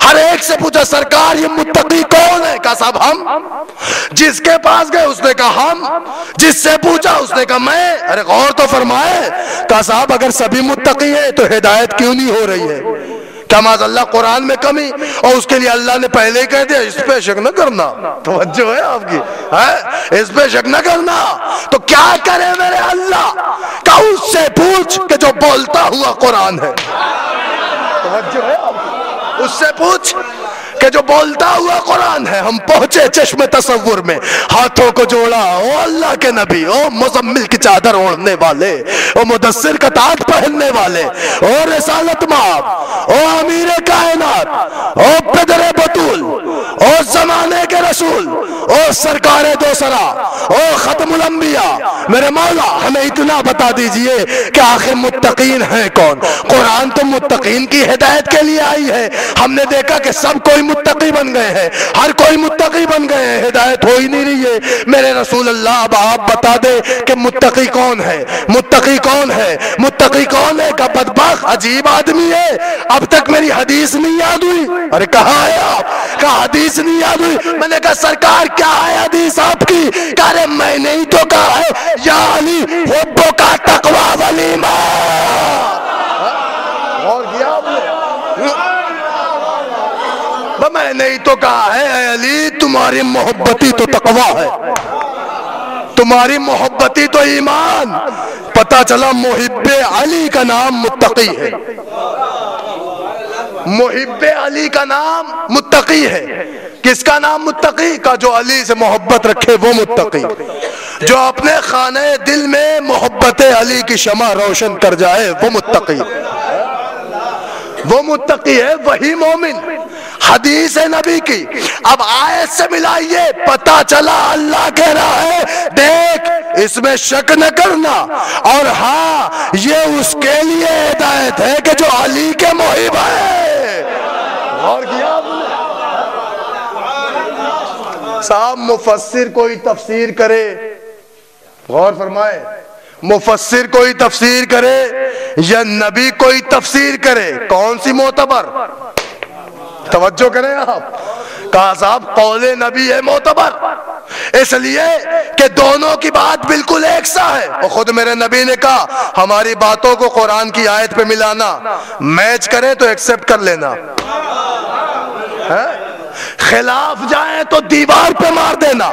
हर एक से पूछा, सरकार, ये मुत्तकी कौन है? कहा, साहब, हम। जिसके पास गए, उसने कहा, हम। जिससे पूछा, उसने कहा, मैं। अरे, गौर तो फरमाए। कहा, साहब, अगर सभी मुत्तकी है तो हिदायत क्यों नहीं हो रही है? क्या कुरान में कमी और उसके लिए अल्लाह ने पहले ही कह दिया, इस पे शक न करना। तो है आपकी, है? इस पे शक न करना। तो क्या करे मेरे अल्लाह? का उससे पूछ के जो बोलता हुआ कुरान है? तो है उससे पूछ। कि जो बोलता हुआ कुरान है, हम पहुँचे चश्मे तस्वुर में। हाथों को जोड़ा, ओ अल्लाह के नबी, ओ मुजम्मिल की चादर ओढ़ने वाले, ओ मुदस्सिर का ताज पहनने वाले, ओ रसालत माप ओ अमीर कायनात, ओ पदर बतूल ओ जमाने के रसूल ओ सरकार दोसरा ओ खत्मुल अंबिया मेरे मौला, हमें इतना बता दीजिए कि आखिर मुत्तकीन है कौन? कुरान तो मुत्तकीन की हिदायत के लिए आई है। हमने देखा कि सब कोई मुत्तकी बन गए हैं। हर कोई मुत्तकी बन गए हैं। हिदायत हो ही नहीं रही है। मेरे रसूल अल्लाह, अब आप बता दे कि मुत्तकी कौन है? मुत्तकी कौन है? मुत्तकी कौन है? का बदबक अजीब आदमी है? अब तक मेरी हदीस नहीं याद हुई? अरे कहा है आप? कहा हदीस नहीं याद हुई? मैंने कहा, सरकार क्या है हदीस आपकी? अरे मैंने ही तो कहा है, या अली हुब्बो का तकवा वलीमा और आपने? मैंने ही तो कहा है अली, तुम्हारी मोहब्बती तो तकवा है। तुम्हारी मोहब्बती तो ईमान। पता चला, मोहिब्बे अली का नाम मुत्तकी है। मोहिब्बे अली का नाम मुत्तकी है। किसका नाम मुत्तकी? का जो अली से मोहब्बत रखे, वो मुत्तकी। जो अपने खाने दिल में मोहब्बत अली की शमा रोशन कर जाए, वो मुत्तकी। वो मुत्तकी है, वही मोमिन। हदीस है नबी की। अब आयत से मिलाइए, पता चला अल्लाह कह रहा है, देख, इसमें शक न करना। और हाँ ये उसके लिए हिदायत है कि जो अली के मोहिब है। और किया साहब मुफसर कोई तफसीर करे। गौर फरमाए मुफसर कोई तफसीर करे या नबी कोई तफसीर करे, कौन सी मोतबर? तवज्जो करें आप। कहा, साहब, कौले नबी है मोतबर। इसलिए कि दोनों की बात बिल्कुल एक सा है। और खुद मेरे नबी ने कहा, हमारी बातों को कुरान की आयत पे मिलाना। मैच करें तो एक्सेप्ट कर लेना। है? खिलाफ जाए तो दीवार पे मार देना।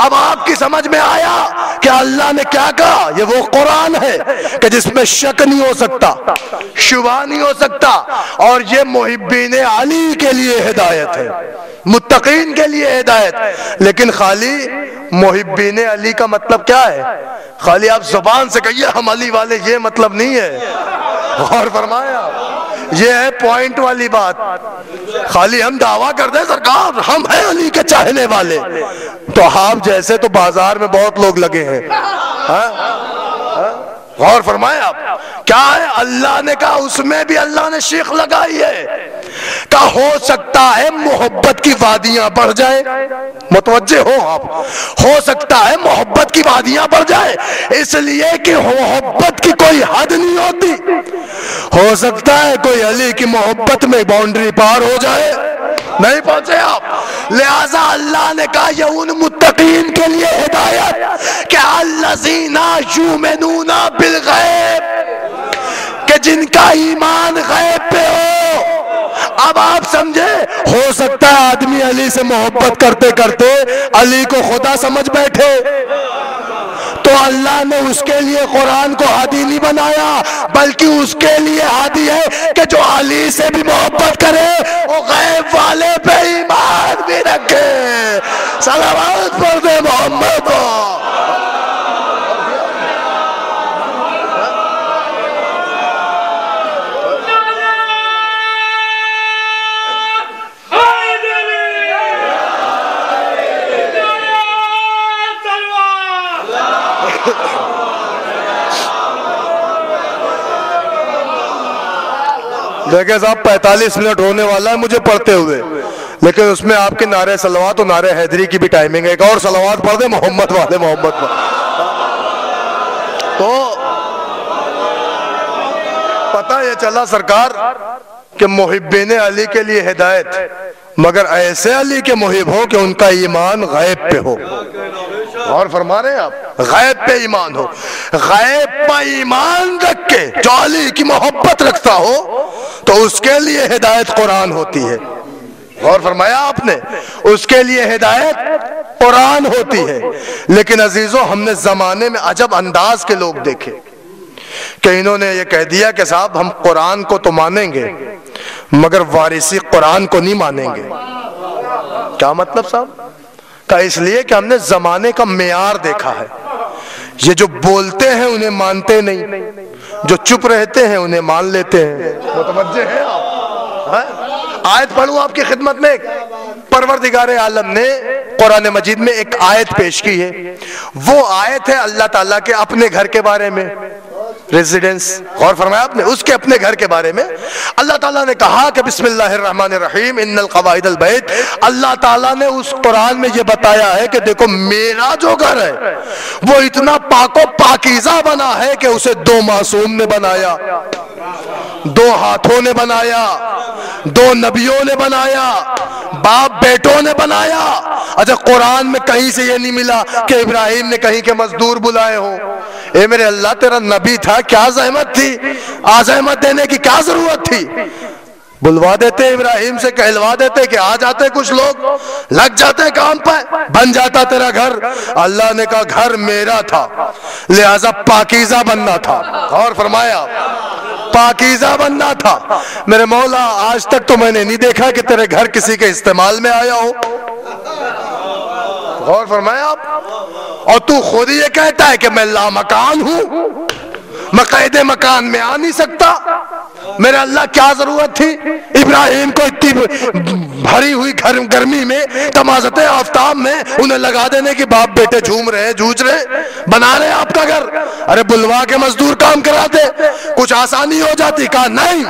अब आपकी समझ में आया कि अल्लाह ने क्या कहा? ये वो कुरान है कि जिसमें शक नहीं हो सकता शुभा नहीं हो सकता, और ये मुहिबीन अली के लिए हिदायत है, मुत्तकीन के लिए हिदायत। लेकिन खाली मुहिबीन अली का मतलब क्या है? खाली आप ज़ुबान से कहिए, हम अली वाले, ये मतलब नहीं है। और फरमाया ये है पॉइंट वाली बात। खाली हम दावा कर दे, सरकार, हम हैं अली के चाहने वाले। तो आप जैसे तो बाज़ार में बहुत लोग लगे हैं? गौर फरमाए आप। क्या है? अल्लाह ने कहा, उसमें भी अल्लाह ने शीख लगाई है। का हो सकता है मोहब्बत की वादियाँ बढ़ जाए। मुतवजे हो आप। हो सकता है मोहब्बत की वादियाँ बढ़ जाए। इसलिए कि मोहब्बत की कोई हद नहीं होती। हो सकता है कोई अली की मोहब्बत में बाउंड्री पार हो जाए। नहीं पहुँचे आप। लिहाजा अल्लाह ने कहा, ये उन मुत्तकीन के लिए हिदायत क्या अल्लाजीना यू बिल गैब, के जिनका ईमान गैब पे हो अब आप समझे? हो सकता है आदमी अली से मोहब्बत करते करते अली को खुदा समझ बैठे। तो अल्लाह ने उसके लिए कुरान को हादी नहीं बनाया, बल्कि उसके लिए हादी है कि जो अली से भी मोहब्बत करे, वो गैब वाले पे ईमान भी रखे। सलामत पर दे मोहम्मद। देखे साहब 45 मिनट होने वाला है, मुझे पढ़ते हुए। लेकिन उसमें आपके नारे सलवात और नारे हैदरी की भी टाइमिंग है। एक और सलवात पढ़ दे, मोहम्मद वाले, मोहम्मद तो पता ये चला सरकार कि मुहिबिन अली के लिए हिदायत, मगर ऐसे अली के मुहिब हो कि उनका ईमान गायब पे हो। और फरमा रहे हैं आप, गायब पे ईमान हो। गायब पर ईमान रख के जो अली की मोहब्बत रखता हो तो उसके लिए हिदायत कुरान होती है। और फरमाया आपने, उसके लिए हिदायत कुरान होती है। लेकिन अजीजों, हमने जमाने में अजब अंदाज के लोग देखे कि इन्होंने ये कह दिया कि साहब, हम कुरान को तो मानेंगे, मगर वारिसी कुरान को नहीं मानेंगे। क्या मतलब साहब? का इसलिए कि हमने जमाने का मैार देखा है। ये जो बोलते हैं उन्हें मानते नहीं। जो चुप रहते हैं उन्हें मान लेते हैं। मुतवजे हैं आप। है? आयत पढ़ू आपकी खिदमत में परवरदिगार आलम ने कुरान मजीद में एक आयत पेश की है। वो आयत है अल्लाह ताला के अपने घर के बारे में। रेजिडेंस और फरमाया आपने, उसके अपने घर के बारे में। अल्लाह ताला ने कहा कि बिस्मिल्लाहिर्रहमानिर्रहीम, इन्नल कवाइदल बैत। अल्लाह ताला ने उस कुरान में ये बताया है कि देखो, मेरा जो घर है, वो इतना पाको पाकीजा बना है कि उसे दो मासूम ने बनाया। दो हाथों ने बनाया, दो नबियों ने बनाया, बाप बेटों ने बनाया। अच्छा कुरान में कहीं से ये नहीं मिला कि इब्राहिम ने कहीं के मजदूर बुलाए हो। ए मेरे अल्लाह, तेरा नबी था, क्या जहमत थी? आजहमत देने की क्या ज़रूरत थी? बुलवा देते इब्राहिम से, कहलवा देते कि आ जाते कुछ लोग, लग जाते काम पर, बन जाता तेरा घर। अल्लाह ने कहा, घर मेरा था, लिहाजा पाकिजा बनना था। और फरमाया पाकिजा बनना था। मेरे मौला, आज तक तो मैंने नहीं देखा कि तेरे घर किसी के इस्तेमाल में आया हो। गौर फरमाया आप। और तू खुद ये कहता है कि मैं ला मकान हूँ। मैं कैद मकान में आ नहीं सकता। मेरे अल्लाह क्या ज़रूरत थी? इब्राहिम को इतनी भरी हुई घर, गर्मी में, तमाजत आफ्ताब में उन्हें लगा देने की बाप बेटे झूम रहे, जूझ रहे, बना रहे आपका घर। अरे बुलवा के मजदूर काम कराते, कुछ आसानी हो जाती, कहा नहीं,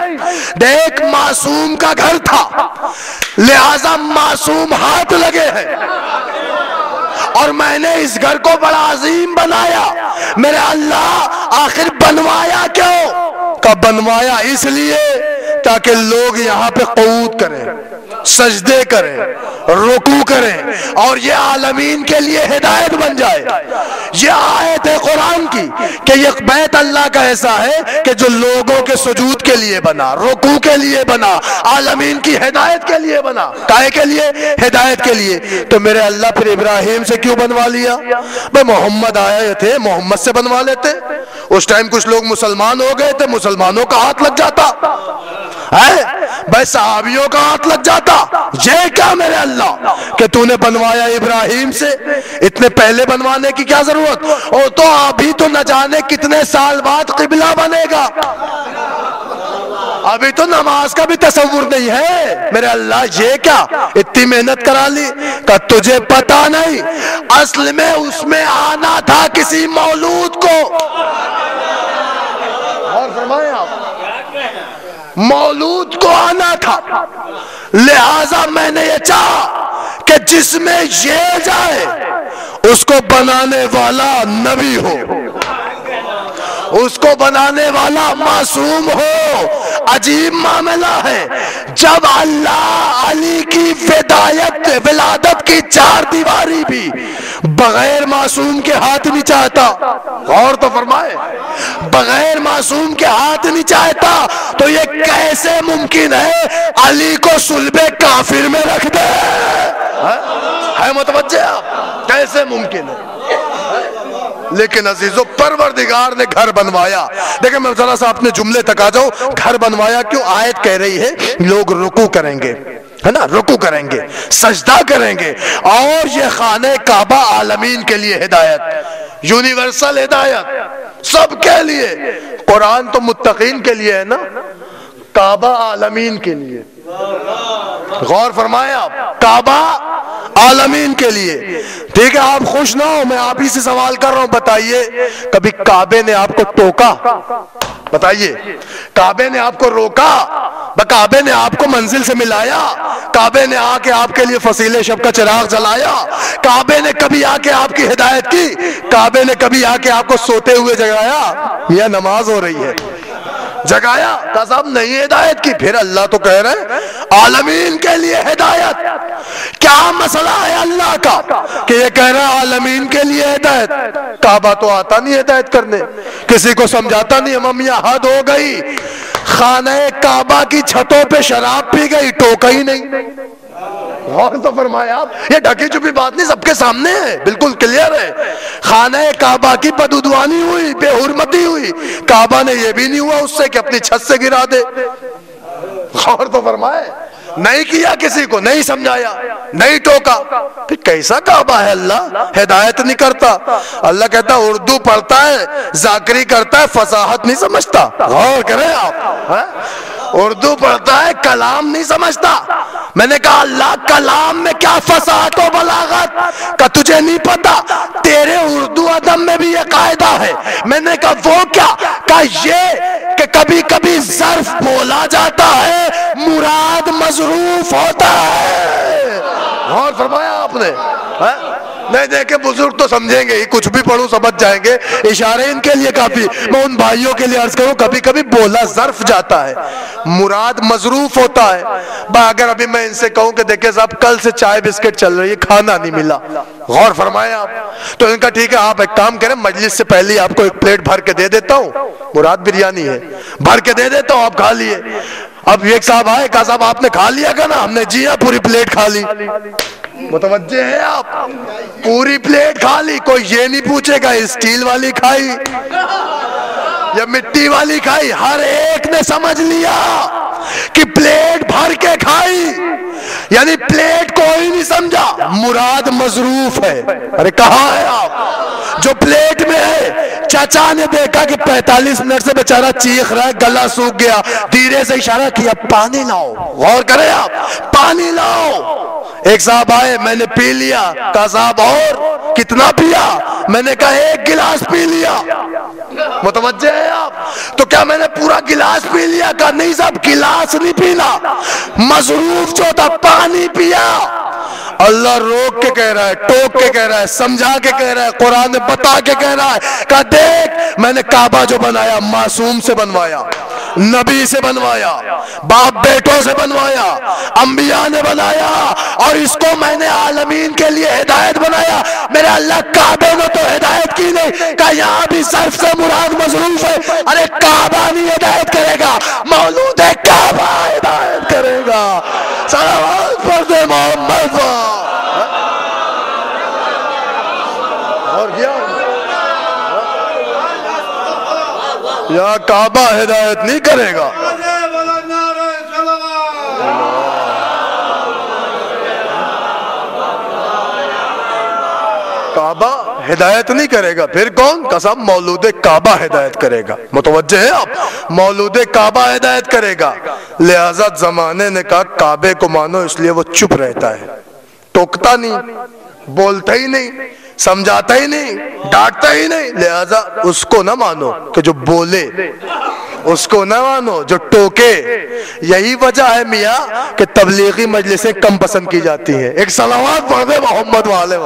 देख मासूम का घर था, लिहाजा मासूम हाथ लगे हैं। और मैंने इस घर को बड़ा अजीम बनाया, मेरे अल्लाह आखिर बनवाया क्यों? का बनवाया? इसलिए ताकि लोग यहाँ पे कूद करें। सजदे करें, रुकू करें और ये आलमीन के लिए हिदायत बन जाए। ये आयत है कुरान की कि ये बैत अल्लाह का ऐसा है कि जो लोगों के सजूद के लिए बना, रुकू के लिए बना, आलमीन की हिदायत के लिए बना काय के लिए? हिदायत के लिए। तो मेरे अल्लाह फिर इब्राहिम से क्यों बनवा लिया? भाई मोहम्मद आए थे, मोहम्मद से बनवा लेते। उस टाइम कुछ लोग मुसलमान हो गए थे, मुसलमानों का हाथ लग जाता। है? भाई साहबियों का हाथ लग जाता। ये क्या मेरे अल्लाह? कि तूने बनवाया इब्राहिम से? इतने पहले बनवाने की क्या ज़रूरत? ओ तो अभी तो न जाने कितने साल बाद किबला बनेगा। अभी तो नमाज़ का भी तस्वुर नहीं है। मेरे अल्लाह, ये क्या? इतनी मेहनत करा ली का तुझे पता नहीं। असल में उसमें आना था किसी मौलूद को और फरमाए आप मौलूद को आना था। लिहाजा मैंने ये चाहा कि जिसमें ये जाए, उसको बनाने वाला नबी हो। उसको बनाने वाला मासूम हो। अजीब मामला है। जब अल्लाह अली की विदायत, विलादत की चार दीवारी भी बगैर मासूम के हाथ नहीं चाहता। और तो फरमाए बगैर मासूम के हाथ नहीं चाहता तो ये कैसे मुमकिन है अली को सुलबे काफिर में रख दे? है, मुतवजे आप? कैसे मुमकिन है? लेकिन अजीजों परवरदिगार ने घर बनवाया। देखिए मैं जरा सा अपने जुमले तक आ जाऊँ। घर बनवाया क्यों? आयत कह रही है लोग रुकू करेंगे। है ना? रुकू करेंगे, सजदा करेंगे। और ये खाने काबा आलमीन के लिए हिदायत, यूनिवर्सल हिदायत, सबके लिए। कुरान तो मुत्तकीन के लिए है ना? काबा आलमीन के लिए। गौर फरमाए आप, काबा आलमीन के लिए। ठीक है, आप खुश ना हो, मैं आप ही से सवाल कर रहा हूँ, बताइए, कभी काबे ने आपको टोका? बताइए, काबे ने आपको रोका? काबे ने आपको मंजिल से मिलाया? काबे ने आके आपके लिए फसीले शब का चिराग जलाया? काबे ने कभी आके आपकी हिदायत की? काबे ने कभी आके आपको सोते हुए जगाया? यह नमाज़ हो रही है। जगाया साहब नहीं हिदायत की। फिर अल्लाह तो कह रहे आलमीन के लिए हिदायत। क्या मसला है अल्लाह का? कि ये कह रहा है, आलमीन के लिए हिदायत। काबा तो आता नहीं हिदायत करने। किसी को समझाता नहीं ममिया हद हो गई। खाने काबा की छतों पे शराब पी गई, टोका ही नहीं। और तो फरमाया आप ये ढकी चुपी बात नहीं, सबके सामने है, बिल्कुल क्लियर है। खाना काबा की बदुदवानी हुई, बेहुरमती हुई। काबा ने ये भी नहीं हुआ उससे कि अपनी छत से गिरा दे। और तो फरमाए, नहीं किया किसी को, नहीं समझाया, नहीं टोका। फिर कैसा काबा है अल्लाह? हिदायत नहीं करता। अल्लाह कहता, उर्दू पढ़ता है, जाकरी करता है, फसाहत नहीं समझता। गौर करें आप, है? उर्दू पढ़ता है, कलाम नहीं समझता। मैंने कहा, अल्लाह, कलाम में क्या फसाहत हो बलागत? का तुझे नहीं पता, तेरे उर्दू अदब में भी ये कायदा है। मैंने कहा, वो क्या? का ये कि कभी कभी जर्फ बोला जाता है, मुराद मजरूफ होता है। और फरमाया आपने, है? नहीं देखे बुज़ुर्ग तो समझेंगे ही, कुछ भी पढ़ू समझ जाएँगे। इशारे इनके लिए काफ़ी, मैं उन भाइयों के लिए अर्ज़ करूँ कभी कभी बोला जर्फ जाता है, मुराद मजरूफ होता है। अगर अभी मैं इनसे कहूँ कि देखिए साहब, कल से चाय बिस्किट चल रही है, खाना नहीं मिला। गौर फरमाए आप। तो इनका ठीक है, आप एक काम करें, मजलिस से पहले आपको एक प्लेट भर के दे देता हूँ। मुराद बिरयानी है। भर के दे देता हूँ, आप खा लिए। अब एक साहब आए, कहा साहब, आपने खा लिया का ना? हमने जी हाँ पूरी प्लेट खा ली। मुतवजे हैं आप। पूरी प्लेट खा ली, कोई ये नहीं पूछेगा स्टील वाली खाई, या मिट्टी वाली खाई, हर एक ने समझ लिया कि प्लेट भर के खाई, यानी प्लेट कोई नहीं समझा, मुराद मजरूफ है। अरे कहा है आप? जो प्लेट में है, चाचा ने देखा कि 45 मिनट से बेचारा चीख रहा है, गला सूख गया, धीरे से इशारा किया, पानी लाओ, गौर करें आप, पानी लाओ। एक साहब आए मैंने पी लिया कहा साहब और कितना पिया? मैंने कहा, एक गिलास पी लिया। मुतवजे है आप। तो क्या मैंने पूरा गिलास पी लिया? कहा, नहीं साहब, गिलास नहीं पीना। मसरूफ जो था पानी पिया। अल्लाह रोक के कह रहा है, टोक के कह रहा है, समझा के कह रहा है, कुरान बता के कह रहा है। कहा, देख, मैंने काबा जो बनाया, मासूम से बनवाया। नबी से बनवाया, बाप बेटों से बनवाया, अंबिया ने बनाया, और इसको मैंने आलमीन के लिए हिदायत बनाया। मेरे अल्लाह काबे ने तो हिदायत की नहीं का यहाँ भी सर्फ से मुराद मसरूफ है। अरे काबा नहीं हिदायत करेगा, मौलूद है काबा हिदायत करेगा। सलावत पर दे मोहम्मद और क्या या काबा हिदायत नहीं करेगा। काबा हिदायत नहीं करेगा। फिर कौन? कसम मौलूद काबा हिदायत करेगा। मुतवजे है आप? मौलूद काबा हिदायत करेगा। लिहाजा जमाने ने कहा, काबे को मानो, इसलिए वो चुप रहता है। टोकता नहीं, बोलता ही नहीं। समझाता ही नहीं, डांटता ही नहीं। लिहाजा उसको ना मानो कि जो बोले, उसको ना मानो, जो टोके। यही वजह है मियाँ कि तबलीगी मजलिसें कम पसंद की जाती हैं। एक सलावात पढ़ दे, मोहम्मद वाले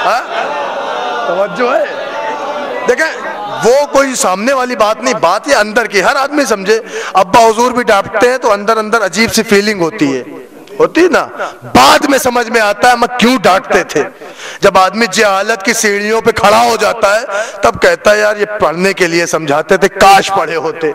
हाँ? तवज्जो है। देखें, वो कोई सामने वाली बात नहीं, बात ये अंदर की। हर आदमी समझे, अब्बा हजूर भी डांटते हैं तो अंदर अंदर अजीब सी फीलिंग होती है। होती ना, बाद में समझ में आता है मैं क्यों डांटते थे? जब आदमी जहालत की सीढ़ियों पे खड़ा हो जाता है, तब कहता है, यार, ये पढ़ने के लिए समझाते थे, काश पढ़े होते।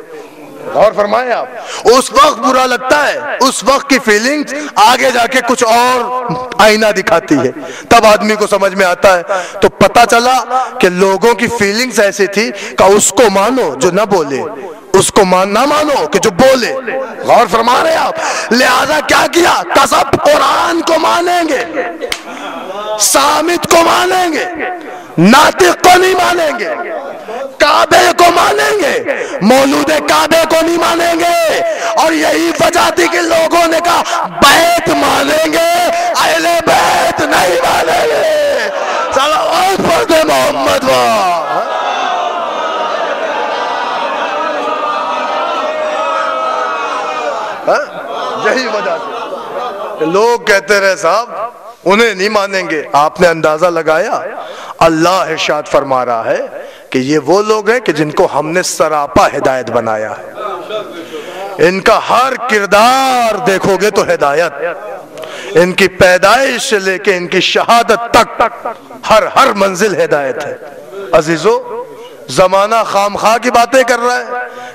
और फरमाए आप, उस वक्त बुरा लगता है, उस वक्त की फीलिंग्स आगे जाके कुछ और आईना दिखाती है। तब आदमी को समझ में आता है। तो पता चला कि लोगों की फीलिंग्स ऐसी थी, का उसको मानो जो ना बोले। उसको मान ना मानो कि जो बोले। गौर फरमा रहे आप, लिहाजा क्या किया? कसब कुरान को मानेंगे, सामित को मानेंगे, नातिक को नहीं मानेंगे, काबे को मानेंगे, मौलूद काबे को नहीं मानेंगे। और यही वजह थी कि लोगों ने कहा, बैत मानेंगे, अहले बैत नहीं मानेंगे। सलावत पढ़ते मोहम्मद वाह। यही वजह से। लोग कहते रहे, साहब, उन्हें नहीं मानेंगे। आपने अंदाज़ा लगाया? अल्लाह इरशाद फरमा रहा है कि ये वो लोग हैं कि जिनको हमने सरापा हिदायत बनाया है। इनका हर किरदार देखोगे तो हिदायत। इनकी पैदाइश से लेके इनकी शहादत तक हर हर मंजिल हिदायत है। अजीजो, जमाना खाम खा की बातें कर रहा है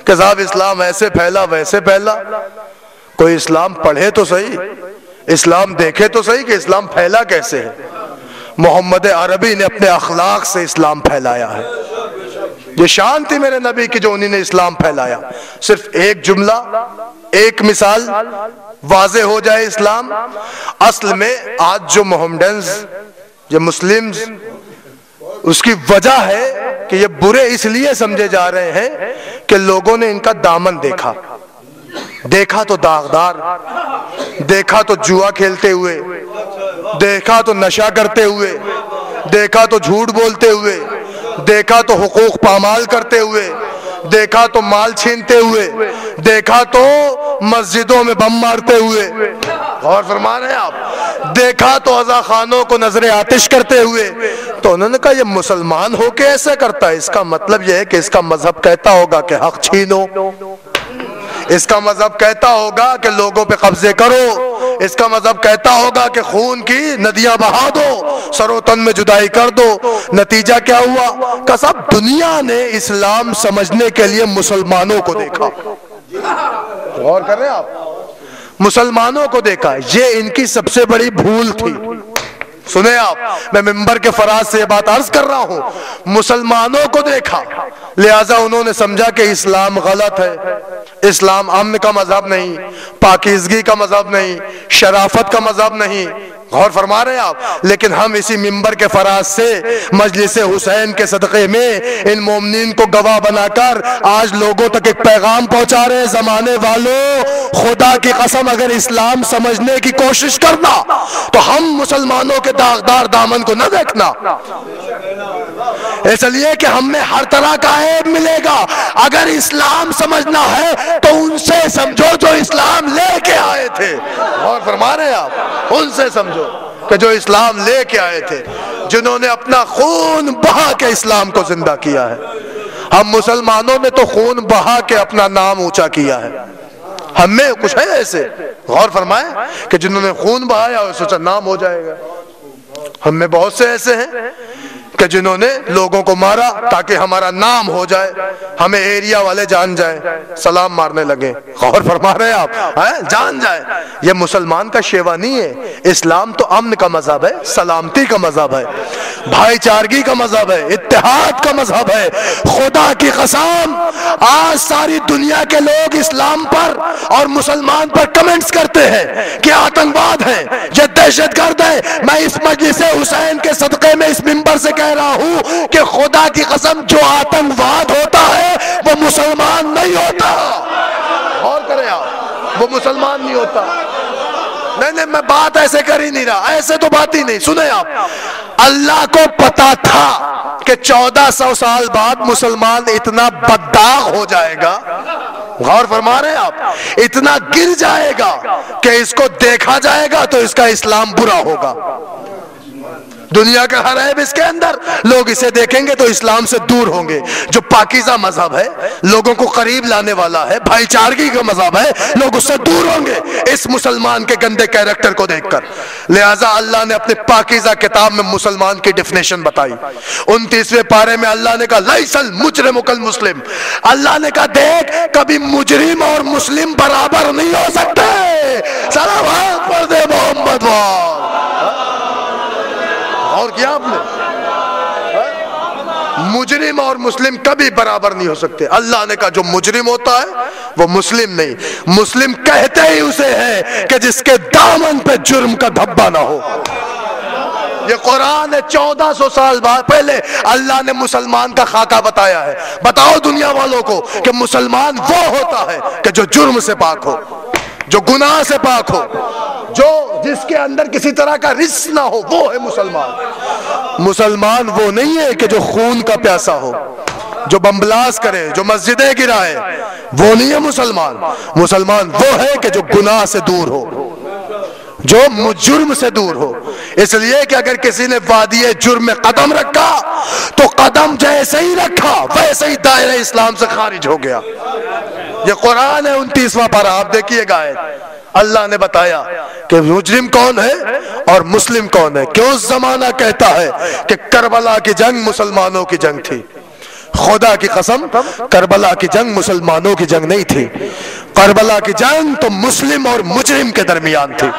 कि साहब, इस्लाम ऐसे फैला, वैसे फैला। कोई इस्लाम पढ़े तो सही? इस्लाम देखे तो सही कि इस्लाम फैला कैसे है? मोहम्मद अरबी ने अपने अखलाक से इस्लाम फैलाया है। ये शान थी मेरे नबी की जो उन्हीं ने इस्लाम फैलाया। सिर्फ़ एक जुमला, एक मिसाल वाजे हो जाए इस्लाम। असल में आज जो मोहम्मडन जो मुस्लिम उसकी वजह है कि ये बुरे इसलिए समझे जा रहे हैं कि लोगों ने इनका दामन देखा। देखा तो दागदार, देखा तो जुआ खेलते हुए, देखा तो नशा करते हुए, देखा तो झूठ बोलते हुए, देखा तो हुकूक पामाल करते हुए, देखा तो माल छीनते हुए, देखा तो मस्जिदों में बम मारते हुए। और फरमा रहे आप। देखा तो अजा खानों को नज़र आतिश करते हुए। तो उन्होंने कहा, ये मुसलमान होके ऐसा करता है। इसका मतलब यह है कि इसका मज़हब कहता होगा कि हक छीनो। इसका मज़हब कहता होगा कि लोगों पे कब्जे करो। इसका मज़हब कहता होगा कि खून की नदियाँ बहा दो, सरोतन में जुदाई कर दो। नतीजा क्या हुआ? का सब दुनिया ने इस्लाम समझने के लिए मुसलमानों को देखा। गौर कर रहे हैं आप? मुसलमानों को देखा। ये इनकी सबसे बड़ी भूल थी। सुने आप, मैं मेंबर के फराज से बात अर्ज़ कर रहा हूँ। मुसलमानों को देखा, लिहाजा उन्होंने समझा कि इस्लाम गलत है। इस्लाम अमन का मज़हब नहीं, पाकिजगी का मज़हब नहीं, शराफत का मज़हब नहीं गौर फरमा रहे हैं आप। लेकिन हम इसी मिंबर के फराज से, मजलिस हुसैन के सदक़े में, इन मोमिन को गवाह बनाकर आज लोगों तक एक पैगाम पहुँचा रहे हैं। जमाने वालों, खुदा की कसम, अगर इस्लाम समझने की कोशिश करना तो हम मुसलमानों के दागदार दामन को न देखना। इसलिए कि हमें हर तरह का ऐब मिलेगा। अगर इस्लाम समझना है तो उनसे समझो जो इस्लाम लेके आए थे। और फरमा रहे आप, उनसे समझो। कि जो इस्लाम लेके आए थे, जिन्होंने अपना खून बहा के इस्लाम को ज़िंदा किया है। हम मुसलमानों ने तो खून बहा के अपना नाम ऊँचा किया है। हमें कुछ है ऐसे? गौर फरमाए कि जिन्होंने खून बहाया और सोचा नाम हो जाएगा। हमें बहुत से ऐसे हैं कि जिन्होंने लोगों को मारा ताकि हमारा नाम हो जाए, हमें एरिया वाले जान जाए, सलाम मारने लगे। गौर फरमा रहे आप, है? जान जाए। ये मुसलमान का शेवा नहीं है। इस्लाम तो अमन का मज़हब है, सलामती का मज़हब है, भाईचारगी का मज़हब है इतिहाद का मज़हब है। खुदा की कसम, आज सारी दुनिया के लोग इस्लाम पर और मुसलमान पर कमेंट्स करते हैं कि आतंकवाद है, ये दहशत गर्द है। मैं इस मजलिस हुसैन के सदक़े में इस मिंबर से कह रहा हूँ कि खुदा की कसम, जो आतंकवाद होता है, वो मुसलमान नहीं होता। और करें आप, वो मुसलमान नहीं होता। नहीं नहीं, मैं बात ऐसे कर ही नहीं रहा, ऐसे तो बात ही नहीं। सुने आप, अल्लाह को पता था कि 1400 साल बाद मुसलमान इतना बददाग हो जाएगा। गौर फरमा रहे हैं आप, इतना गिर जाएगा कि इसको देखा जाएगा तो इसका इस्लाम बुरा होगा। दुनिया का हर ऐब इसके अंदर। लोग इसे देखेंगे तो इस्लाम से दूर होंगे। जो पाकिजा मज़हब है, लोगों को करीब लाने वाला है, भाईचारगी का मज़हब है, लोग उससे दूर होंगे। इस मुसलमान के गंदे कैरेक्टर को देखकर। लिहाजा अल्लाह ने अपने पाकिजा किताब में मुसलमान की डिफिनेशन बताई। उनतीसवें पारे में अल्लाह ने कहा लाइसल मुजरे मुकल मुस्लिम। अल्लाह ने कहा, देख, कभी मुजरिम और मुस्लिम बराबर नहीं हो सकते। सलाम पर दे मोहम्मद और किया आपने? मुजरिम और मुस्लिम कभी बराबर नहीं हो सकते। अल्लाह ने कहा, जो मुजरिम होता है, वो मुस्लिम नहीं। मुस्लिम कहते ही उसे है कि जिसके दामन पे जुर्म का धब्बा ना हो। ये कुरान है, चौदह सौ साल बाद पहले अल्लाह ने मुसलमान का खाका बताया है। बताओ दुनिया वालों को कि मुसलमान वो होता है कि जो जुर्म से पाक हो, जो गुनाह से पाक हो। जो जिसके अंदर किसी तरह का रिस्क ना हो, वो है मुसलमान। मुसलमान वो नहीं है कि जो खून का प्यासा हो, जो बम्बलास करे, जो मस्जिदें गिराए, वो नहीं है मुसलमान। मुसलमान वो है कि जो गुनाह से दूर हो, जो जुर्म से दूर हो। इसलिए कि अगर किसी ने वादी जुर्म में कदम रखा तो कदम जैसे ही रखा, वैसे ही दायरे इस्लाम से खारिज हो गया। ये कुरान है उनतीसवा पारा, आप देखिएगा अल्लाह ने बताया कि मुजरिम कौन है और मुस्लिम कौन है? क्यों जमाना कहता है कि करबला की जंग मुसलमानों की जंग थी। खुदा की कसम, करबला की जंग मुसलमानों की जंग नहीं थी। करबला की जंग तो मुस्लिम और मुजरिम के दरमियान थी।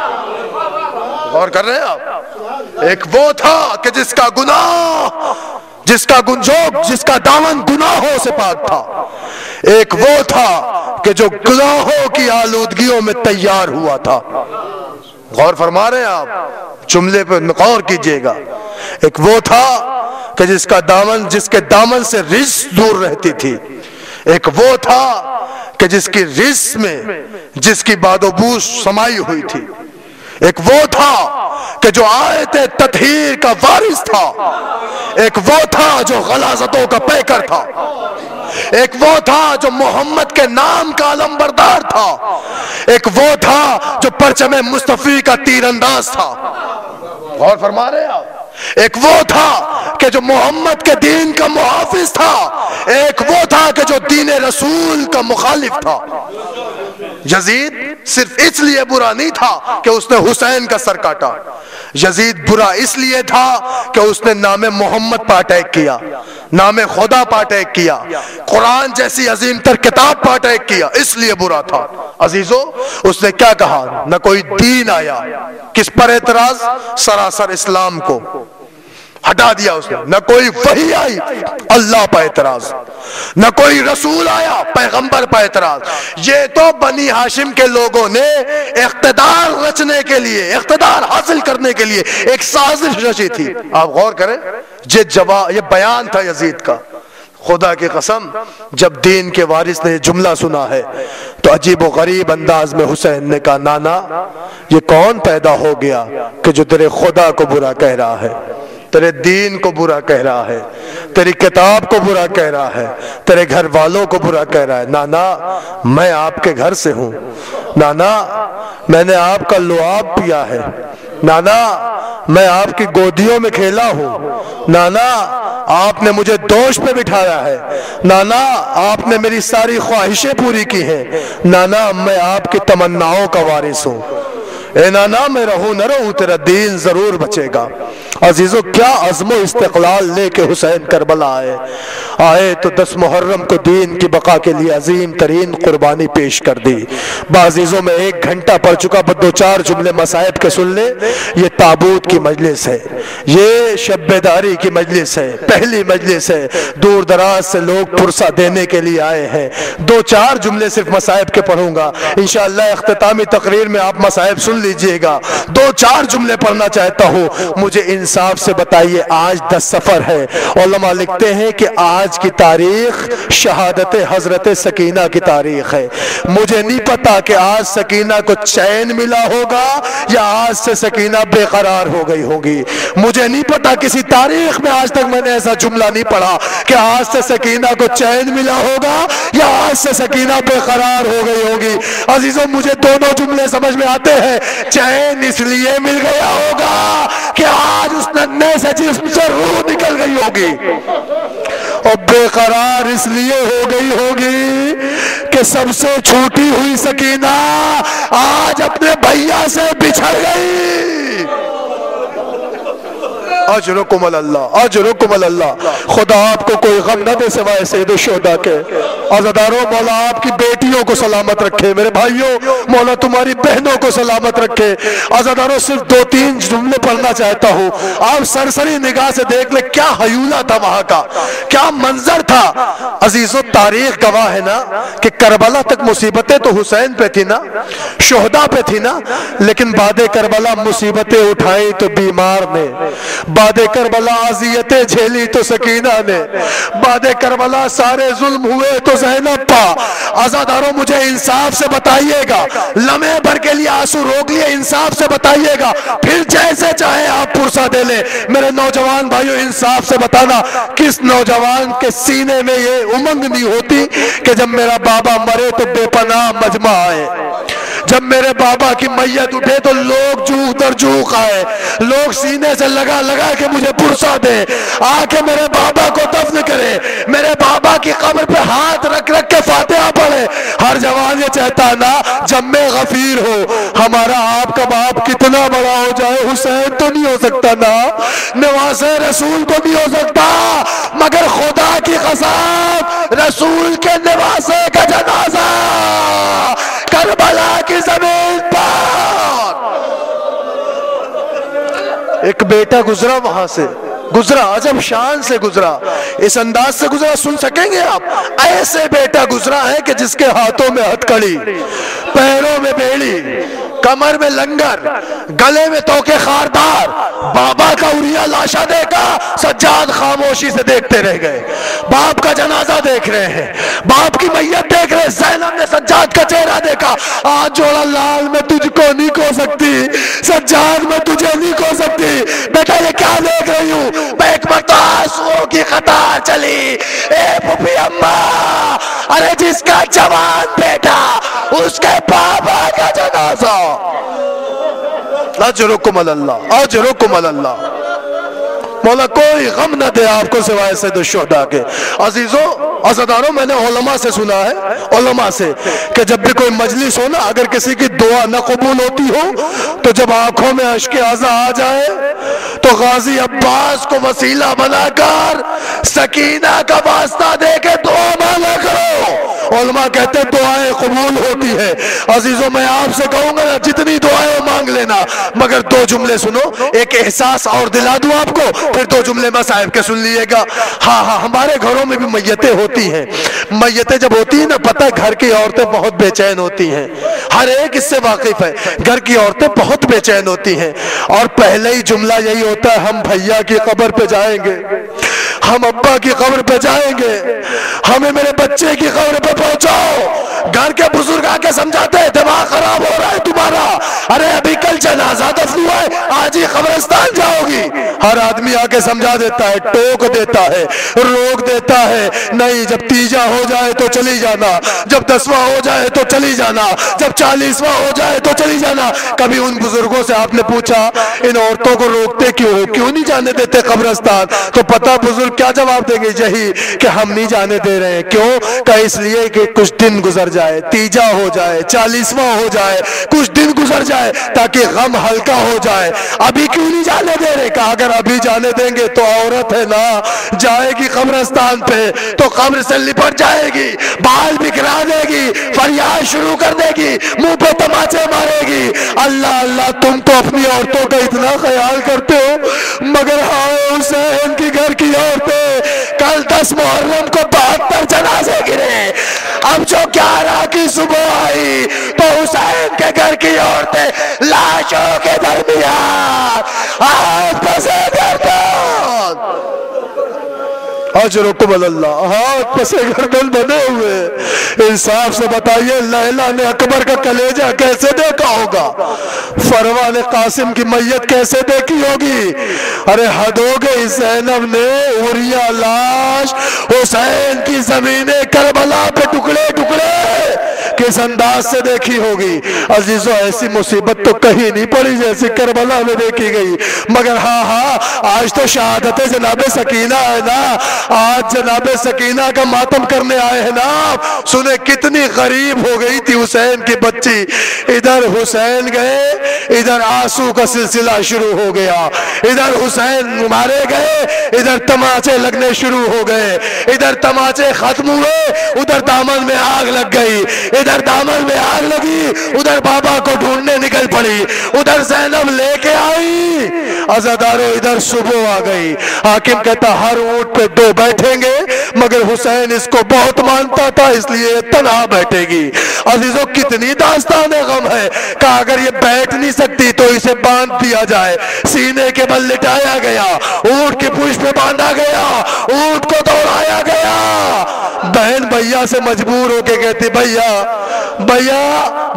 गौर कर रहे हैं आप? एक वो था कि जिसका गुनाह जिसका गुंजोक जिसका दामन गुनाहों से पाक था। एक वो था कि जो गुनाहों की आलूदगियों में तैयार हुआ था। गौर फरमा रहे हैं आप, जुमले पर गौर कीजिएगा। एक वो था कि जिसका दामन, जिसके दामन से रिस दूर रहती थी। एक वो था कि जिसकी रिस में, जिसकी बादोबूस समाई हुई थी। एक वो था कि जो आयत तथहीर का वारिस था। एक वो था जो गलाजतों का पैकर था। एक वो था जो मोहम्मद के नाम का अलम्बरदार था। एक वो था जो परचम मुस्तफ़ी का तीरंदाज था। और फरमा रहे आप। एक वो था कि जो मोहम्मद के दीन का मुहाफिज था। एक वो था कि जो दीन रसूल का मुखालिफ था। यजीद सिर्फ़ इसलिए बुरा नहीं था कि उसने हुसैन का सर काटा। यजीद बुरा इसलिए था कि उसने नाम मोहम्मद पर अटैक किया, नाम खुदा पर अटैक किया, कुरान जैसी अजीम तर किताब पर अटैक किया, इसलिए बुरा था। अजीजो, उसने क्या कहा? न कोई दीन आया। किस पर एतराज़? सरासर इस्लाम को। हटा दिया उसने। न कोई वही आई, अल्लाह पर एतराज़। न कोई रसूल आया, पैगंबर पर एतराज़। ये तो बनी हाशिम के लोगों ने इकतदार रचने के लिए, इकतदार हासिल करने के लिए एक साजिश रची थी। आप गौर करें, ये जवाब ये बयान था यजीद का। खुदा की कसम, जब दीन के वारिस ने जुमला सुना है तो अजीब गरीब अंदाज में हुसैन ने कहा, नाना, ये कौन पैदा हो गया कि जो तेरे खुदा को बुरा कह रहा है? तेरे दीन को बुरा कह रहा है, तेरी किताब को बुरा कह रहा है, तेरे घर वालों को बुरा कह रहा है। नाना, मैं आपके घर से हूँ। नाना, मैंने आपका लुआब पिया है। नाना, मैं आपकी गोदियों में खेला हूँ। नाना, आपने मुझे दोष पे बिठाया है। नाना, आपने मेरी सारी ख्वाहिशें पूरी की हैं। नाना, मैं आपकी तमन्नाओं का वारिस हूँ। ए नाना, मैं रहूँ न रहूँ, तेरा दीन ज़रूर बचेगा। अजीजों, क्या अजमो इस्तकलाल लेके हुसैन करबला आए? आए तो दस मुहर्रम को दीन की बका के लिए अजीम तरीन कुर्बानी पेश कर दी। बाजीजों में एक घंटा पड़ चुका पर दो चार जुमले मसायब के सुन ले। ये ताबूत की मजलिस है। ये शब्बेदारी की मजलिस है। पहली मजलिस है। दूर दराज से लोग पुरसा देने के लिए आए हैं। दो चार जुमले सिर्फ़ मसायब के पढ़ूँगा। इन अख्तामी तकरीर में आप मसायब सुन लीजिएगा। दो चार जुमले पढ़ना चाहता हूँ। मुझे इन इंसाफ से बताइए, आज दस सफ़र है। ओलमा लिखते हैं कि आज की तारीख शहादत हज़रत सकीना की तारीख है। मुझे नहीं पता कि आज सकीना को चैन मिला होगा या आज से सकीना बेकरार हो गई होगी। मुझे नहीं पता किसी तारीख में आज तक मैंने ऐसा जुमला नहीं पढ़ा कि आज से सकीना को चैन मिला होगा या आज से सकीना बेकरार हो गई होगी। अजीजों, मुझे दोनों जुमले समझ में आते हैं। चैन इसलिए मिल गया होगा कि आज उस नन्हे से जिसम से रूह निकल गई होगी। और बेकरार इसलिए हो गई होगी कि सबसे छूटी हुई सकीना आज अपने भैया से बिछड़ गई। अजरकुमल अल्लाह अजरकुमल अल्लाह। खुदा आपको कोई गम न दे सिवाय सैद शोदा के आजादारों मौला आपकी बेटियों को सलामत रखे, मेरे भाइयों, मौला तुम्हारी बहनों को सलामत रखे। आजादारों, सिर्फ़ दो तीन जुमले पढ़ना चाहता हूँ। आप सरसरी निगाह से देख ले, क्या हयूला था वहाँ का, क्या मंजर था। अजीजो, तारीख गवाह है ना, कि करबला तक मुसीबतें तो हुसैन पे थी ना, शोहदा पे थी ना, लेकिन बाद करबला मुसीबतें उठाई तो बीमार ने। बाद करबला अजियतें झेली तो सकीना ने। बाद करबला सारे जुल्म हुए तो जैनब था। आजादारों अजादारों मुझे इंसाफ से बताइएगा। लम्हे भर के लिए आँसू रोक लिए, इंसाफ से बताइएगा। फिर जैसे चाहे आप पुरसा दे ले। मेरे नौजवान भाइयों, इंसाफ से बताना, किस नौजवान के सीने में ये उमंग नहीं होती कि जब मेरा बाबा मरे तो बेपनाह मजमा आए? जब मेरे बाबा की मैयत उठे तो लोग जू उधर जू खाए लोग सीने से लगा लगा के मुझे पुरसा दे। आके मेरे बाबा को दफन करे। मेरे बाबा की कब्र पे हाथ रख रख के फातिहा पढ़े। हर जवान ये चाहता ना, जब मैं गफीर हो, हमारा आपका बाप कितना बड़ा हो जाए, हुसैन तो नहीं हो सकता, ना। नवाज़ रसूल को नहीं हो सकता, मगर खुदा की कसम, रसूल के नवासे का जनाजा। करबला की ज़मीन पर। एक बेटा गुजरा वहाँ से, गुजरा, अजब शान से गुजरा। इस अंदाज से गुजरा, सुन सकेंगे आप? ऐसे बेटा गुजरा है कि जिसके हाथों में हथकड़ी, पैरों में बेड़ी कमर में लंगर, गले में तोके खारदार, बाबा का उरिया लाशा देखा, सज्जाद खामोशी से देखते रह गए। बाप का जनाजा देख रहे हैं, बाप की मैयत देख रहे जैनब ने सज्जाद का चेहरा देखा, आज जोड़ा लाल में तुझको नहीं खो सकती, सज्जाद में तुझे नहीं खो सकती। बेटा, ये क्या देख रही हूँ? एक आंसुओं की कतार चली, ए पुपी अम्मा, अरे जिसका जवान बेटा, उसके पापा का अल्लाह मौला कोई गम न दे आपको सिवाय से दो शोहदा के अजीजों अजदारों मैंने ओलमा से सुना है ओलमा से कि जब भी कोई मजलिस हो ना अगर किसी की दुआ न कबूल होती हो तो जब आँखों में अश्क आजा आ जाए तो गाजी अब्बास को वसीला बनाकर सकीना का वास्ता दे के दुआ मांगा करो ओलमा कहते दुआएँ कबूल होती है। अजीजों, मैं आपसे कहूँगा जितनी दुआएँ मांग लेना, मगर दो जुमले सुनो, एक एहसास और दिला दूँ आपको, फिर दो जुमले मैं साहब के सुन लीजिएगा। हाँ हाँ हमारे घरों में भी मैयतें होती हैं। मैयतें जब होती है ना, पता है, घर की औरतें बहुत बेचैन होती हैं। हर एक इससे वाकिफ है, घर की औरतें बहुत बेचैन होती हैं। और पहले ही जुमला यही होता है, हम भैया की कब्र पे जाएँगे। हम अब्बा की खबर पे जाएँगे। हमें मेरे बच्चे की खबर पे पहुंचाओ। घर के बुज़ुर्ग आके समझाते हैं, दिमाग खराब हो रहा है तुम्हारा। अरे अभी कल जनाजा दफन हुआ है, आज ही कब्रस्तान जाओगी। हर आदमी आके समझा देता है, टोक देता है, रोक देता है। नहीं, जब तीजा हो जाए तो चली जाना, जब दसवा हो जाए तो चली जाना, जब चालीसवा हो जाए तो चली जाना। कभी उन बुज़ुर्गों से आपने पूछा, इन औरतों को रोकते क्यों क्यों नहीं जाने देते कब्रस्तान? तो पता बुज़ुर्ग क्या जवाब देंगे? यही कि हम नहीं जाने दे रहे हैं। क्यों? का इसलिए कि कुछ दिन गुजर जाए, तीजा हो जाए, चालीसवा हो जाए, कुछ दिन गुजर जाए ताकि गम हल्का हो जाए। अभी क्यों नहीं जाने दे रहे? कहा अगर अभी जाने देंगे तो औरत है ना, जाएगी कब्रस्तान पे तो कब्र से लिपट जाएगी, बाल बिखरा देगी, फरियाद शुरू कर देगी, मुँह पे तमाचे मारेगी। अल्लाह अल्लाह, तुम तो अपनी औरतों का इतना ख्याल करते हो, मगर हाँ हुसैन की घर की औरतें कल दस मुहर्रम को बहत्तर जनाजे गिरे। अब जो ग्यारह की सुबह आई तो हुसैन के घर की औरतें लाशों के दरमियान हाथ पसे अल्लाह हाथ पसे गर्दन बने हुए। इंसाफ से बताइए, लैला ने अकबर का कलेजा कैसे देखा होगा? फरवा ने कासिम की मैयत कैसे देखी होगी? अरे हद हो गई, जैनब ने उरिया लाश हुसैन की जमीने करबला पे टुकड़े टुकड़े किस अंदाज से देखी होगी? अजीजों, ऐसी मुसीबत तो कहीं नहीं पड़ी जैसी करबला में देखी गई। मगर हाँ हाँ आज तो शहादत जनाब सकीना है ना? आज जनाब सकीना का मातम करने आए हैं ना? सुने, कितनी गरीब हो गई थी हुसैन की बच्ची। इधर हुसैन गए, इधर आँसू का सिलसिला शुरू हो गया। इधर हुसैन मारे गए, इधर तमाचे लगने शुरू हो गए। इधर तमाचे खत्म हुए, उधर दामन में आग लग गई। इधर दामन में आग लगी, उधर बाबा को ढूँढने निकल पड़ी, उधर जैनब लेके आई। अजादारो इधर सुबह आ गई। हाकिम कहता, हर ऊँट पे दो बैठेंगे, मगर हुसैन इसको बहुत मानता था, इसलिए तना बैठेगी। अजीजों, कितनी दास्तान गम है। कहा, अगर ये बैठ नहीं सकती तो इसे बाँध दिया जाए। सीने के बल लिटाया गया, ऊँट के पुष्प बांधा गया, ऊँट को गया बहन भैया भैया से मजबूर होके कहती, भैया भैया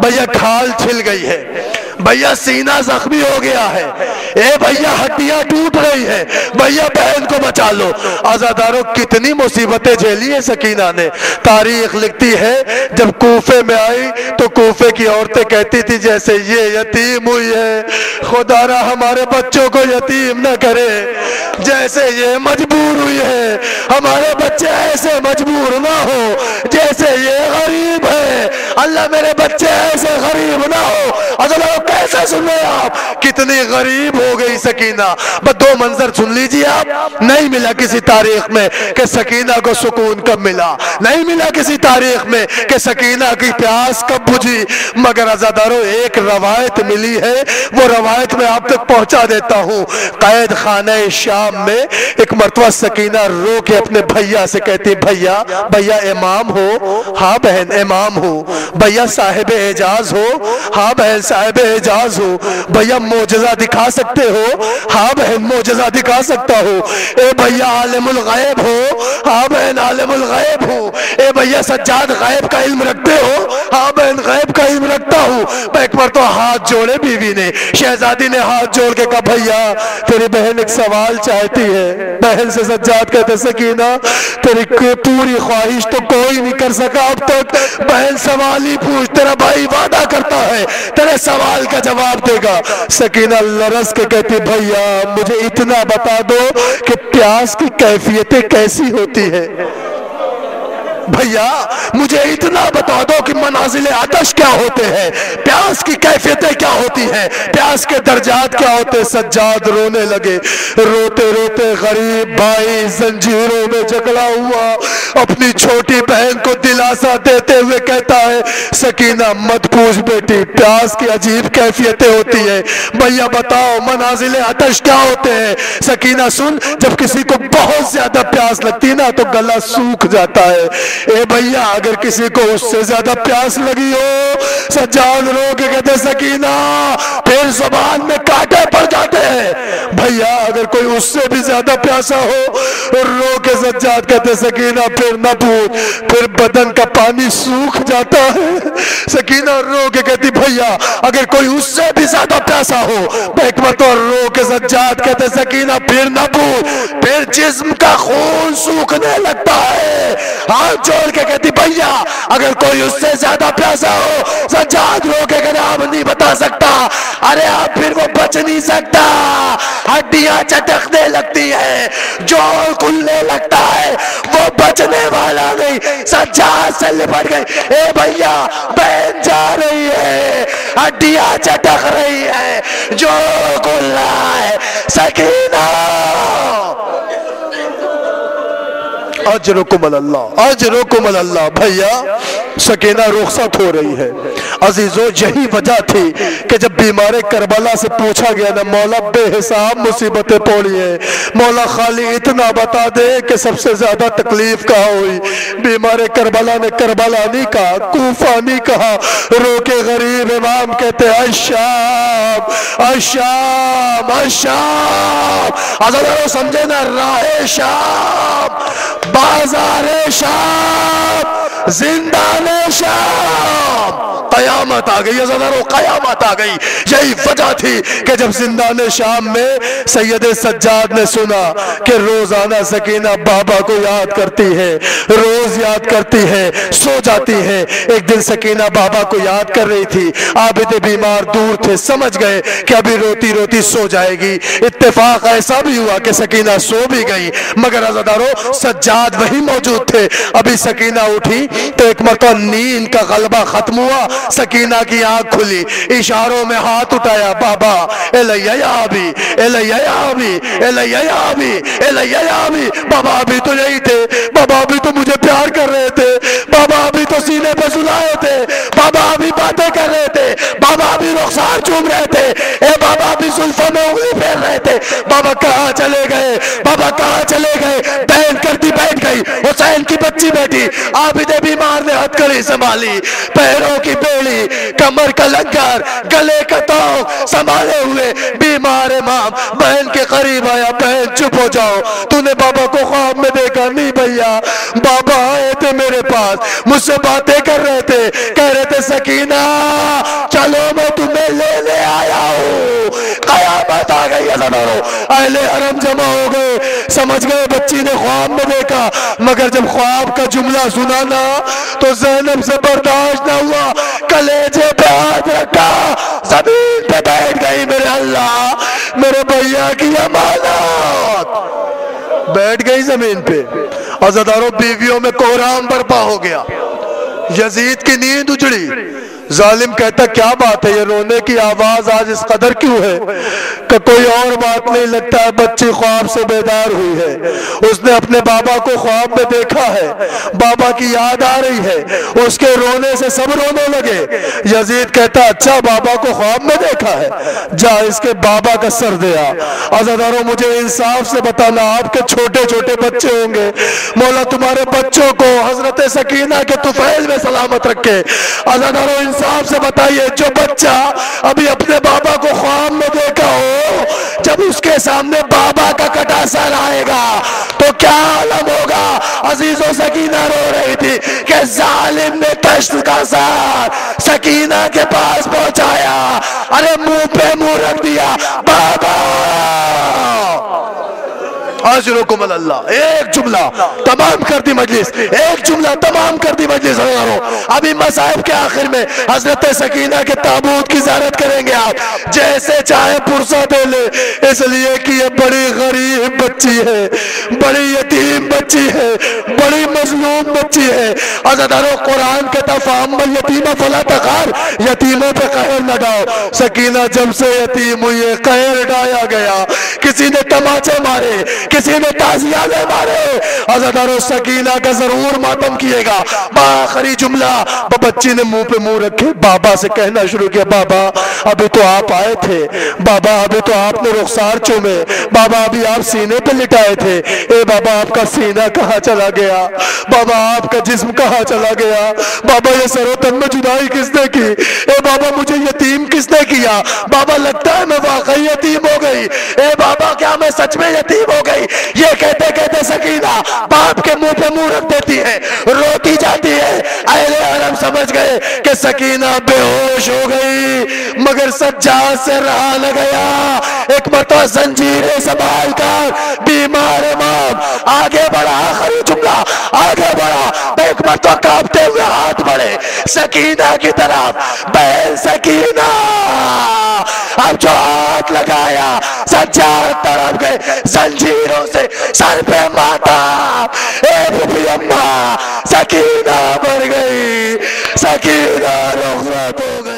भैया खाल छिल गई है। भैया सीना जख्मी हो गया है। ए भैया, हड्डियाँ टूट रही है। भैया, बहन को बचा लो। आजादारों, कितनी मुसीबतें झेली है सकीना ने। तारीख लिखती है, जब कूफे में आई तो कूफे की औरतें कहती थी, जैसे ये यतीम हुई है, खुदारा हमारे बच्चों को यतीम न करे। जैसे ये मजबूर हुई है, हमारे बच्चे ऐसे मजबूर ना हो। जैसे ये गरीब है, अल्लाह मेरे बच्चे ऐसे गरीब ना हो। अल्लाह कैसे सुन रहे आप? कितनी गरीब हो गई सकीना। बस दो मंजर सुन लीजिए आप। नहीं मिला किसी तारीख में कि सकीना को सुकून कब मिला। नहीं मिला किसी तारीख में कि सकीना की प्यास कब बुझी। मगर अजादारों, एक रवायत मिली है। वो रवायत में आप तक पहुँचा देता हूँ। कैद खाना शाम में एक मरतबा सकीना रो के अपने भैया से कहती, भैया भैया इमाम हो। हाँ बहन, इमाम हो। भैया साहेब एजाज हो। हाँ बहन साहेब एजाज हो, भैया मोजजा दिखा सकते हो? हाँ बहन, मोजजा दिखा सकता हो। ए भैया आलमुल गैब हो हाँ बहन, आलमुल गैब हो। ए भैया सज्जाद गैब का इल्म रखते हो हाँ बहन गैब का इल्म रखता हूँ। एक बार तो हाथ जोड़े बीवी ने, शहजादी ने हाथ जोड़ के कहा, भैया, तेरी बहन एक सवाल चाहती है। बहन से सज्जाद कहते, सकीना, तेरी पूरी ख्वाहिश तो कोई नहीं कर सका अब तक। बहन सवाल ही पूछ, तेरा भाई वादा करता है, तेरे सवाल का जवाब देगा। सकीना लरस के कहती, भैया, मुझे इतना बता दो कि प्यास की कैफियतें कैसी होती है? भैया, मुझे इतना बता दो कि मनाजिल आतश क्या होते हैं? प्यास की कैफियतें क्या होती हैं? प्यास के दर्जात क्या होते? सज्जाद रोने लगे। रोते रोते गरीब भाई जंजीरों में जकड़ा हुआ। अपनी छोटी बहन को दिलासा देते हुए कहता है, सकीना, मत पूछ बेटी, प्यास की अजीब कैफियतें होती है। भैया, बताओ, मनाजिल आतश क्या होते हैं? सकीना, सुन, जब किसी को बहुत ज़्यादा प्यास लगती है ना तो गला सूख जाता है। ए भैया, अगर किसी को उससे ज़्यादा प्यास लगी हो सज्जाद रो के कहते सकीना, फिर जबान में कांटे पड़ जाते हैं। भैया, अगर कोई उससे भी ज़्यादा प्यासा हो, और रो के सज्जाद कहते सकीना, फिर न पूछ फिर बदन का पानी सूख जाता है। सकीना रो के कहती, भैया, अगर कोई उससे भी ज़्यादा प्यासा हो एक बार तो रो के सज्जाद कहते सकीना, फिर न पूछ फिर जिस्म का खून सूखने लगता है जोड़ के कहती, भैया, अगर कोई उससे ज़्यादा प्यासा हो, सज्जाद रो के कहते आप नहीं बता सकता। अरे आप फिर वो बच नहीं सकता। हड्डियाँ चटकने लगती है, जोड़ खुलने लगता है, वो बचने वाला नहीं। सज्जाद से लिपट गई, ए भैया, बहन जा रही है, हड्डियाँ चटक रही है, जोड़ खुल रहा है, सकीना। अजरुकुम अल्लाह अजरुकुम अल्लाह भैया। सकीना रुखसत हो रही है। अजीजो, यही वजह थी कि जब बीमार करबला से पूछा गया ना, मौला बेहिसाब मुसीबतें पौड़ी है। मौला खाली इतना बता दे कि सबसे ज़्यादा तकलीफ़ कहा हुई? बीमार करबला ने करबला नहीं कहा, कूफा नहीं कहा। रोके गरीब इमाम कहते अशाम अशाम अशाम अगर समझे ना, राह शाम बाज़ार शाम जिंदान शाम कयामत आ गई अजदारो कयामत आ गई यही वजह थी कि जब जिंदान शाम में सैयद सज्जाद ने सुना कि रोज़ाना सकीना बाबा को याद करती है, रोज याद करती है। सो जाती है एक दिन सकीना बाबा को याद कर रही थी। आबिद बीमार दूर थे, समझ गए कि अभी रोती रोती सो जाएगी इत्तेफाक ऐसा भी हुआ कि सकीना सो भी गई, मगर अजादारो सज्जाद वही मौजूद थे। अभी सकीना उठी तो एक मरतबा नींद का गलबा खत्म हुआ, सकीना की आँख खुली, इशारों में हाथ उठाया, बाबा एलैया भी एलैया भी एलैया भी एलैया भी, बाबा अभी तो यही थे, बाबा अभी तो मुझे प्यार कर रहे थे, बाबा अभी तो सीने पे सुलाए थे, बाबा अभी बातें कर रहे थे, बाबा अभी रुखसार चूम रहे थे, ए बाबा अभी सुल्फा में उंगली फेर रहे थे, बाबा कहाँ चले गए, बाबा कहाँ चले गए करती बैठ गई। हुसैन की बच्ची बैठी। आबिदे बीमार ने हथकड़ी संभाली। पैरों की बेड़ी कमर का लंगर, गले का तो संभाले हुए। बीमार इमाम बहन के करीब आया, बहन चुप हो जाओ। तूने बाबा को ख्वाब में देखा नहीं भैया। बाबा आए थे मेरे पास, मुझसे बातें कर रहे थे। कह रहे थे, सकीना, चलो मैं तुम्हें लेने आया हूँ। कयामत आ गई अहले हरम जमा हो गए। समझ गए, बच्ची ने ख्वाब में देखा। मगर जब ख्वाब का जुमला सुना ना तो जैनब से बर्दाश्त ना हुआ। कलेजे पे हाथ रखा। ज़मीन पे बैठ गई मेरे अल्लाह। मेरे भैया की अमानत। बैठ गई ज़मीन पे। अजादारों बीवियों में कोहराम बर्पा हो गया। यजीद की नींद उजड़ी। जालिम कहता, क्या बात है? ये रोने की आवाज़ आज इस कदर क्यों है? कि कोई और बात नहीं लगता है बच्ची ख्वाब से बेदार हुई है। उसने अपने बाबा को ख्वाब में देखा है। बाबा की याद आ रही है। उसके रोने से सब रोने लगे। यजीद कहता अच्छा बाबा को ख्वाब में देखा है। जा इसके बाबा का सर दिया आजादारों मुझे इंसाफ से बताना, आपके छोटे छोटे बच्चे होंगे। मौला, तुम्हारे बच्चों को हज़रत सकीना के तुफैल में सलामत रखे। आजादारों इंसाफ से बताइए, जो बच्चा अभी अपने बाबा को ख्वाब में देखा हो, जब उसके सामने बाबा का कटा सर आएगा तो क्या आलम होगा? अजीजों, सकीना रो रही थी कि जालिम ने तश्त का सर सकीना के पास पहुँचाया। अरे मुँह पे मुँह रख दिया, बाबा! अजरकुम अल्लाह। एक जुमला तमाम कर दी मजलिस। एक जुमला तमाम कर दी मजलिस अभी मसाहब के आखिर में हज़रत सकीना के ताबूत की जारत करेंगे आप। जैसे चाहे पुरसा दे ले, इसलिए कि ये बड़ी गरीब बच्ची है, बड़ी यतीम बच्ची है, बड़ी मजलूम बच्ची है। अजदारो कुरान के तफाम यतीमा फला तकार यतीमों पे कहर डाओ। सकीना जब से यतीम हुई है कहर डाया गया। किसी ने तमाचे मारे किसी ने ताजिया में मारे। अजादारो सकीना का ज़रूर मातम किएगा। आखिरी जुमला, बच्ची ने मुँह पे मुँह रखे, बाबा से कहना शुरू किया, बाबा, अभी तो आप आए थे। बाबा, अभी तो आपने रुखसार चूमे। बाबा, अभी आप सीने पे लिटाए थे। ए बाबा, आपका सीना कहाँ चला गया? बाबा, आपका जिस्म कहाँ चला गया? बाबा, ये सरोतन में जुदाई किसने की? ए बाबा, मुझे यतीम किसने किया? बाबा, लगता है मैं वाकई यतीम हो गई। ए बाबा, क्या मैं सच में यतीम हो गई? ये कहते कहते सकीना बाप के मुँह पे मुँह रख देती है, रोती जाती है। अहले आलम समझ गए कि सकीना बेहोश हो गई, मगर सज्जा से रहा न गया। एक मरतबा जंजीरें संभाल कर बीमार इमाम आगे बढ़ा जुमला आगे बढ़ा। एक मरतबा कांपते हुए हाथ बढ़े। सकीना की तरफ़। बहन सकीना। अब जो हाथ लगाया सज्जार तरफ़ गए। जंजीरों से सर पे माता अम्मा, सकीना मर गई। सकीना रुखसत हो गई।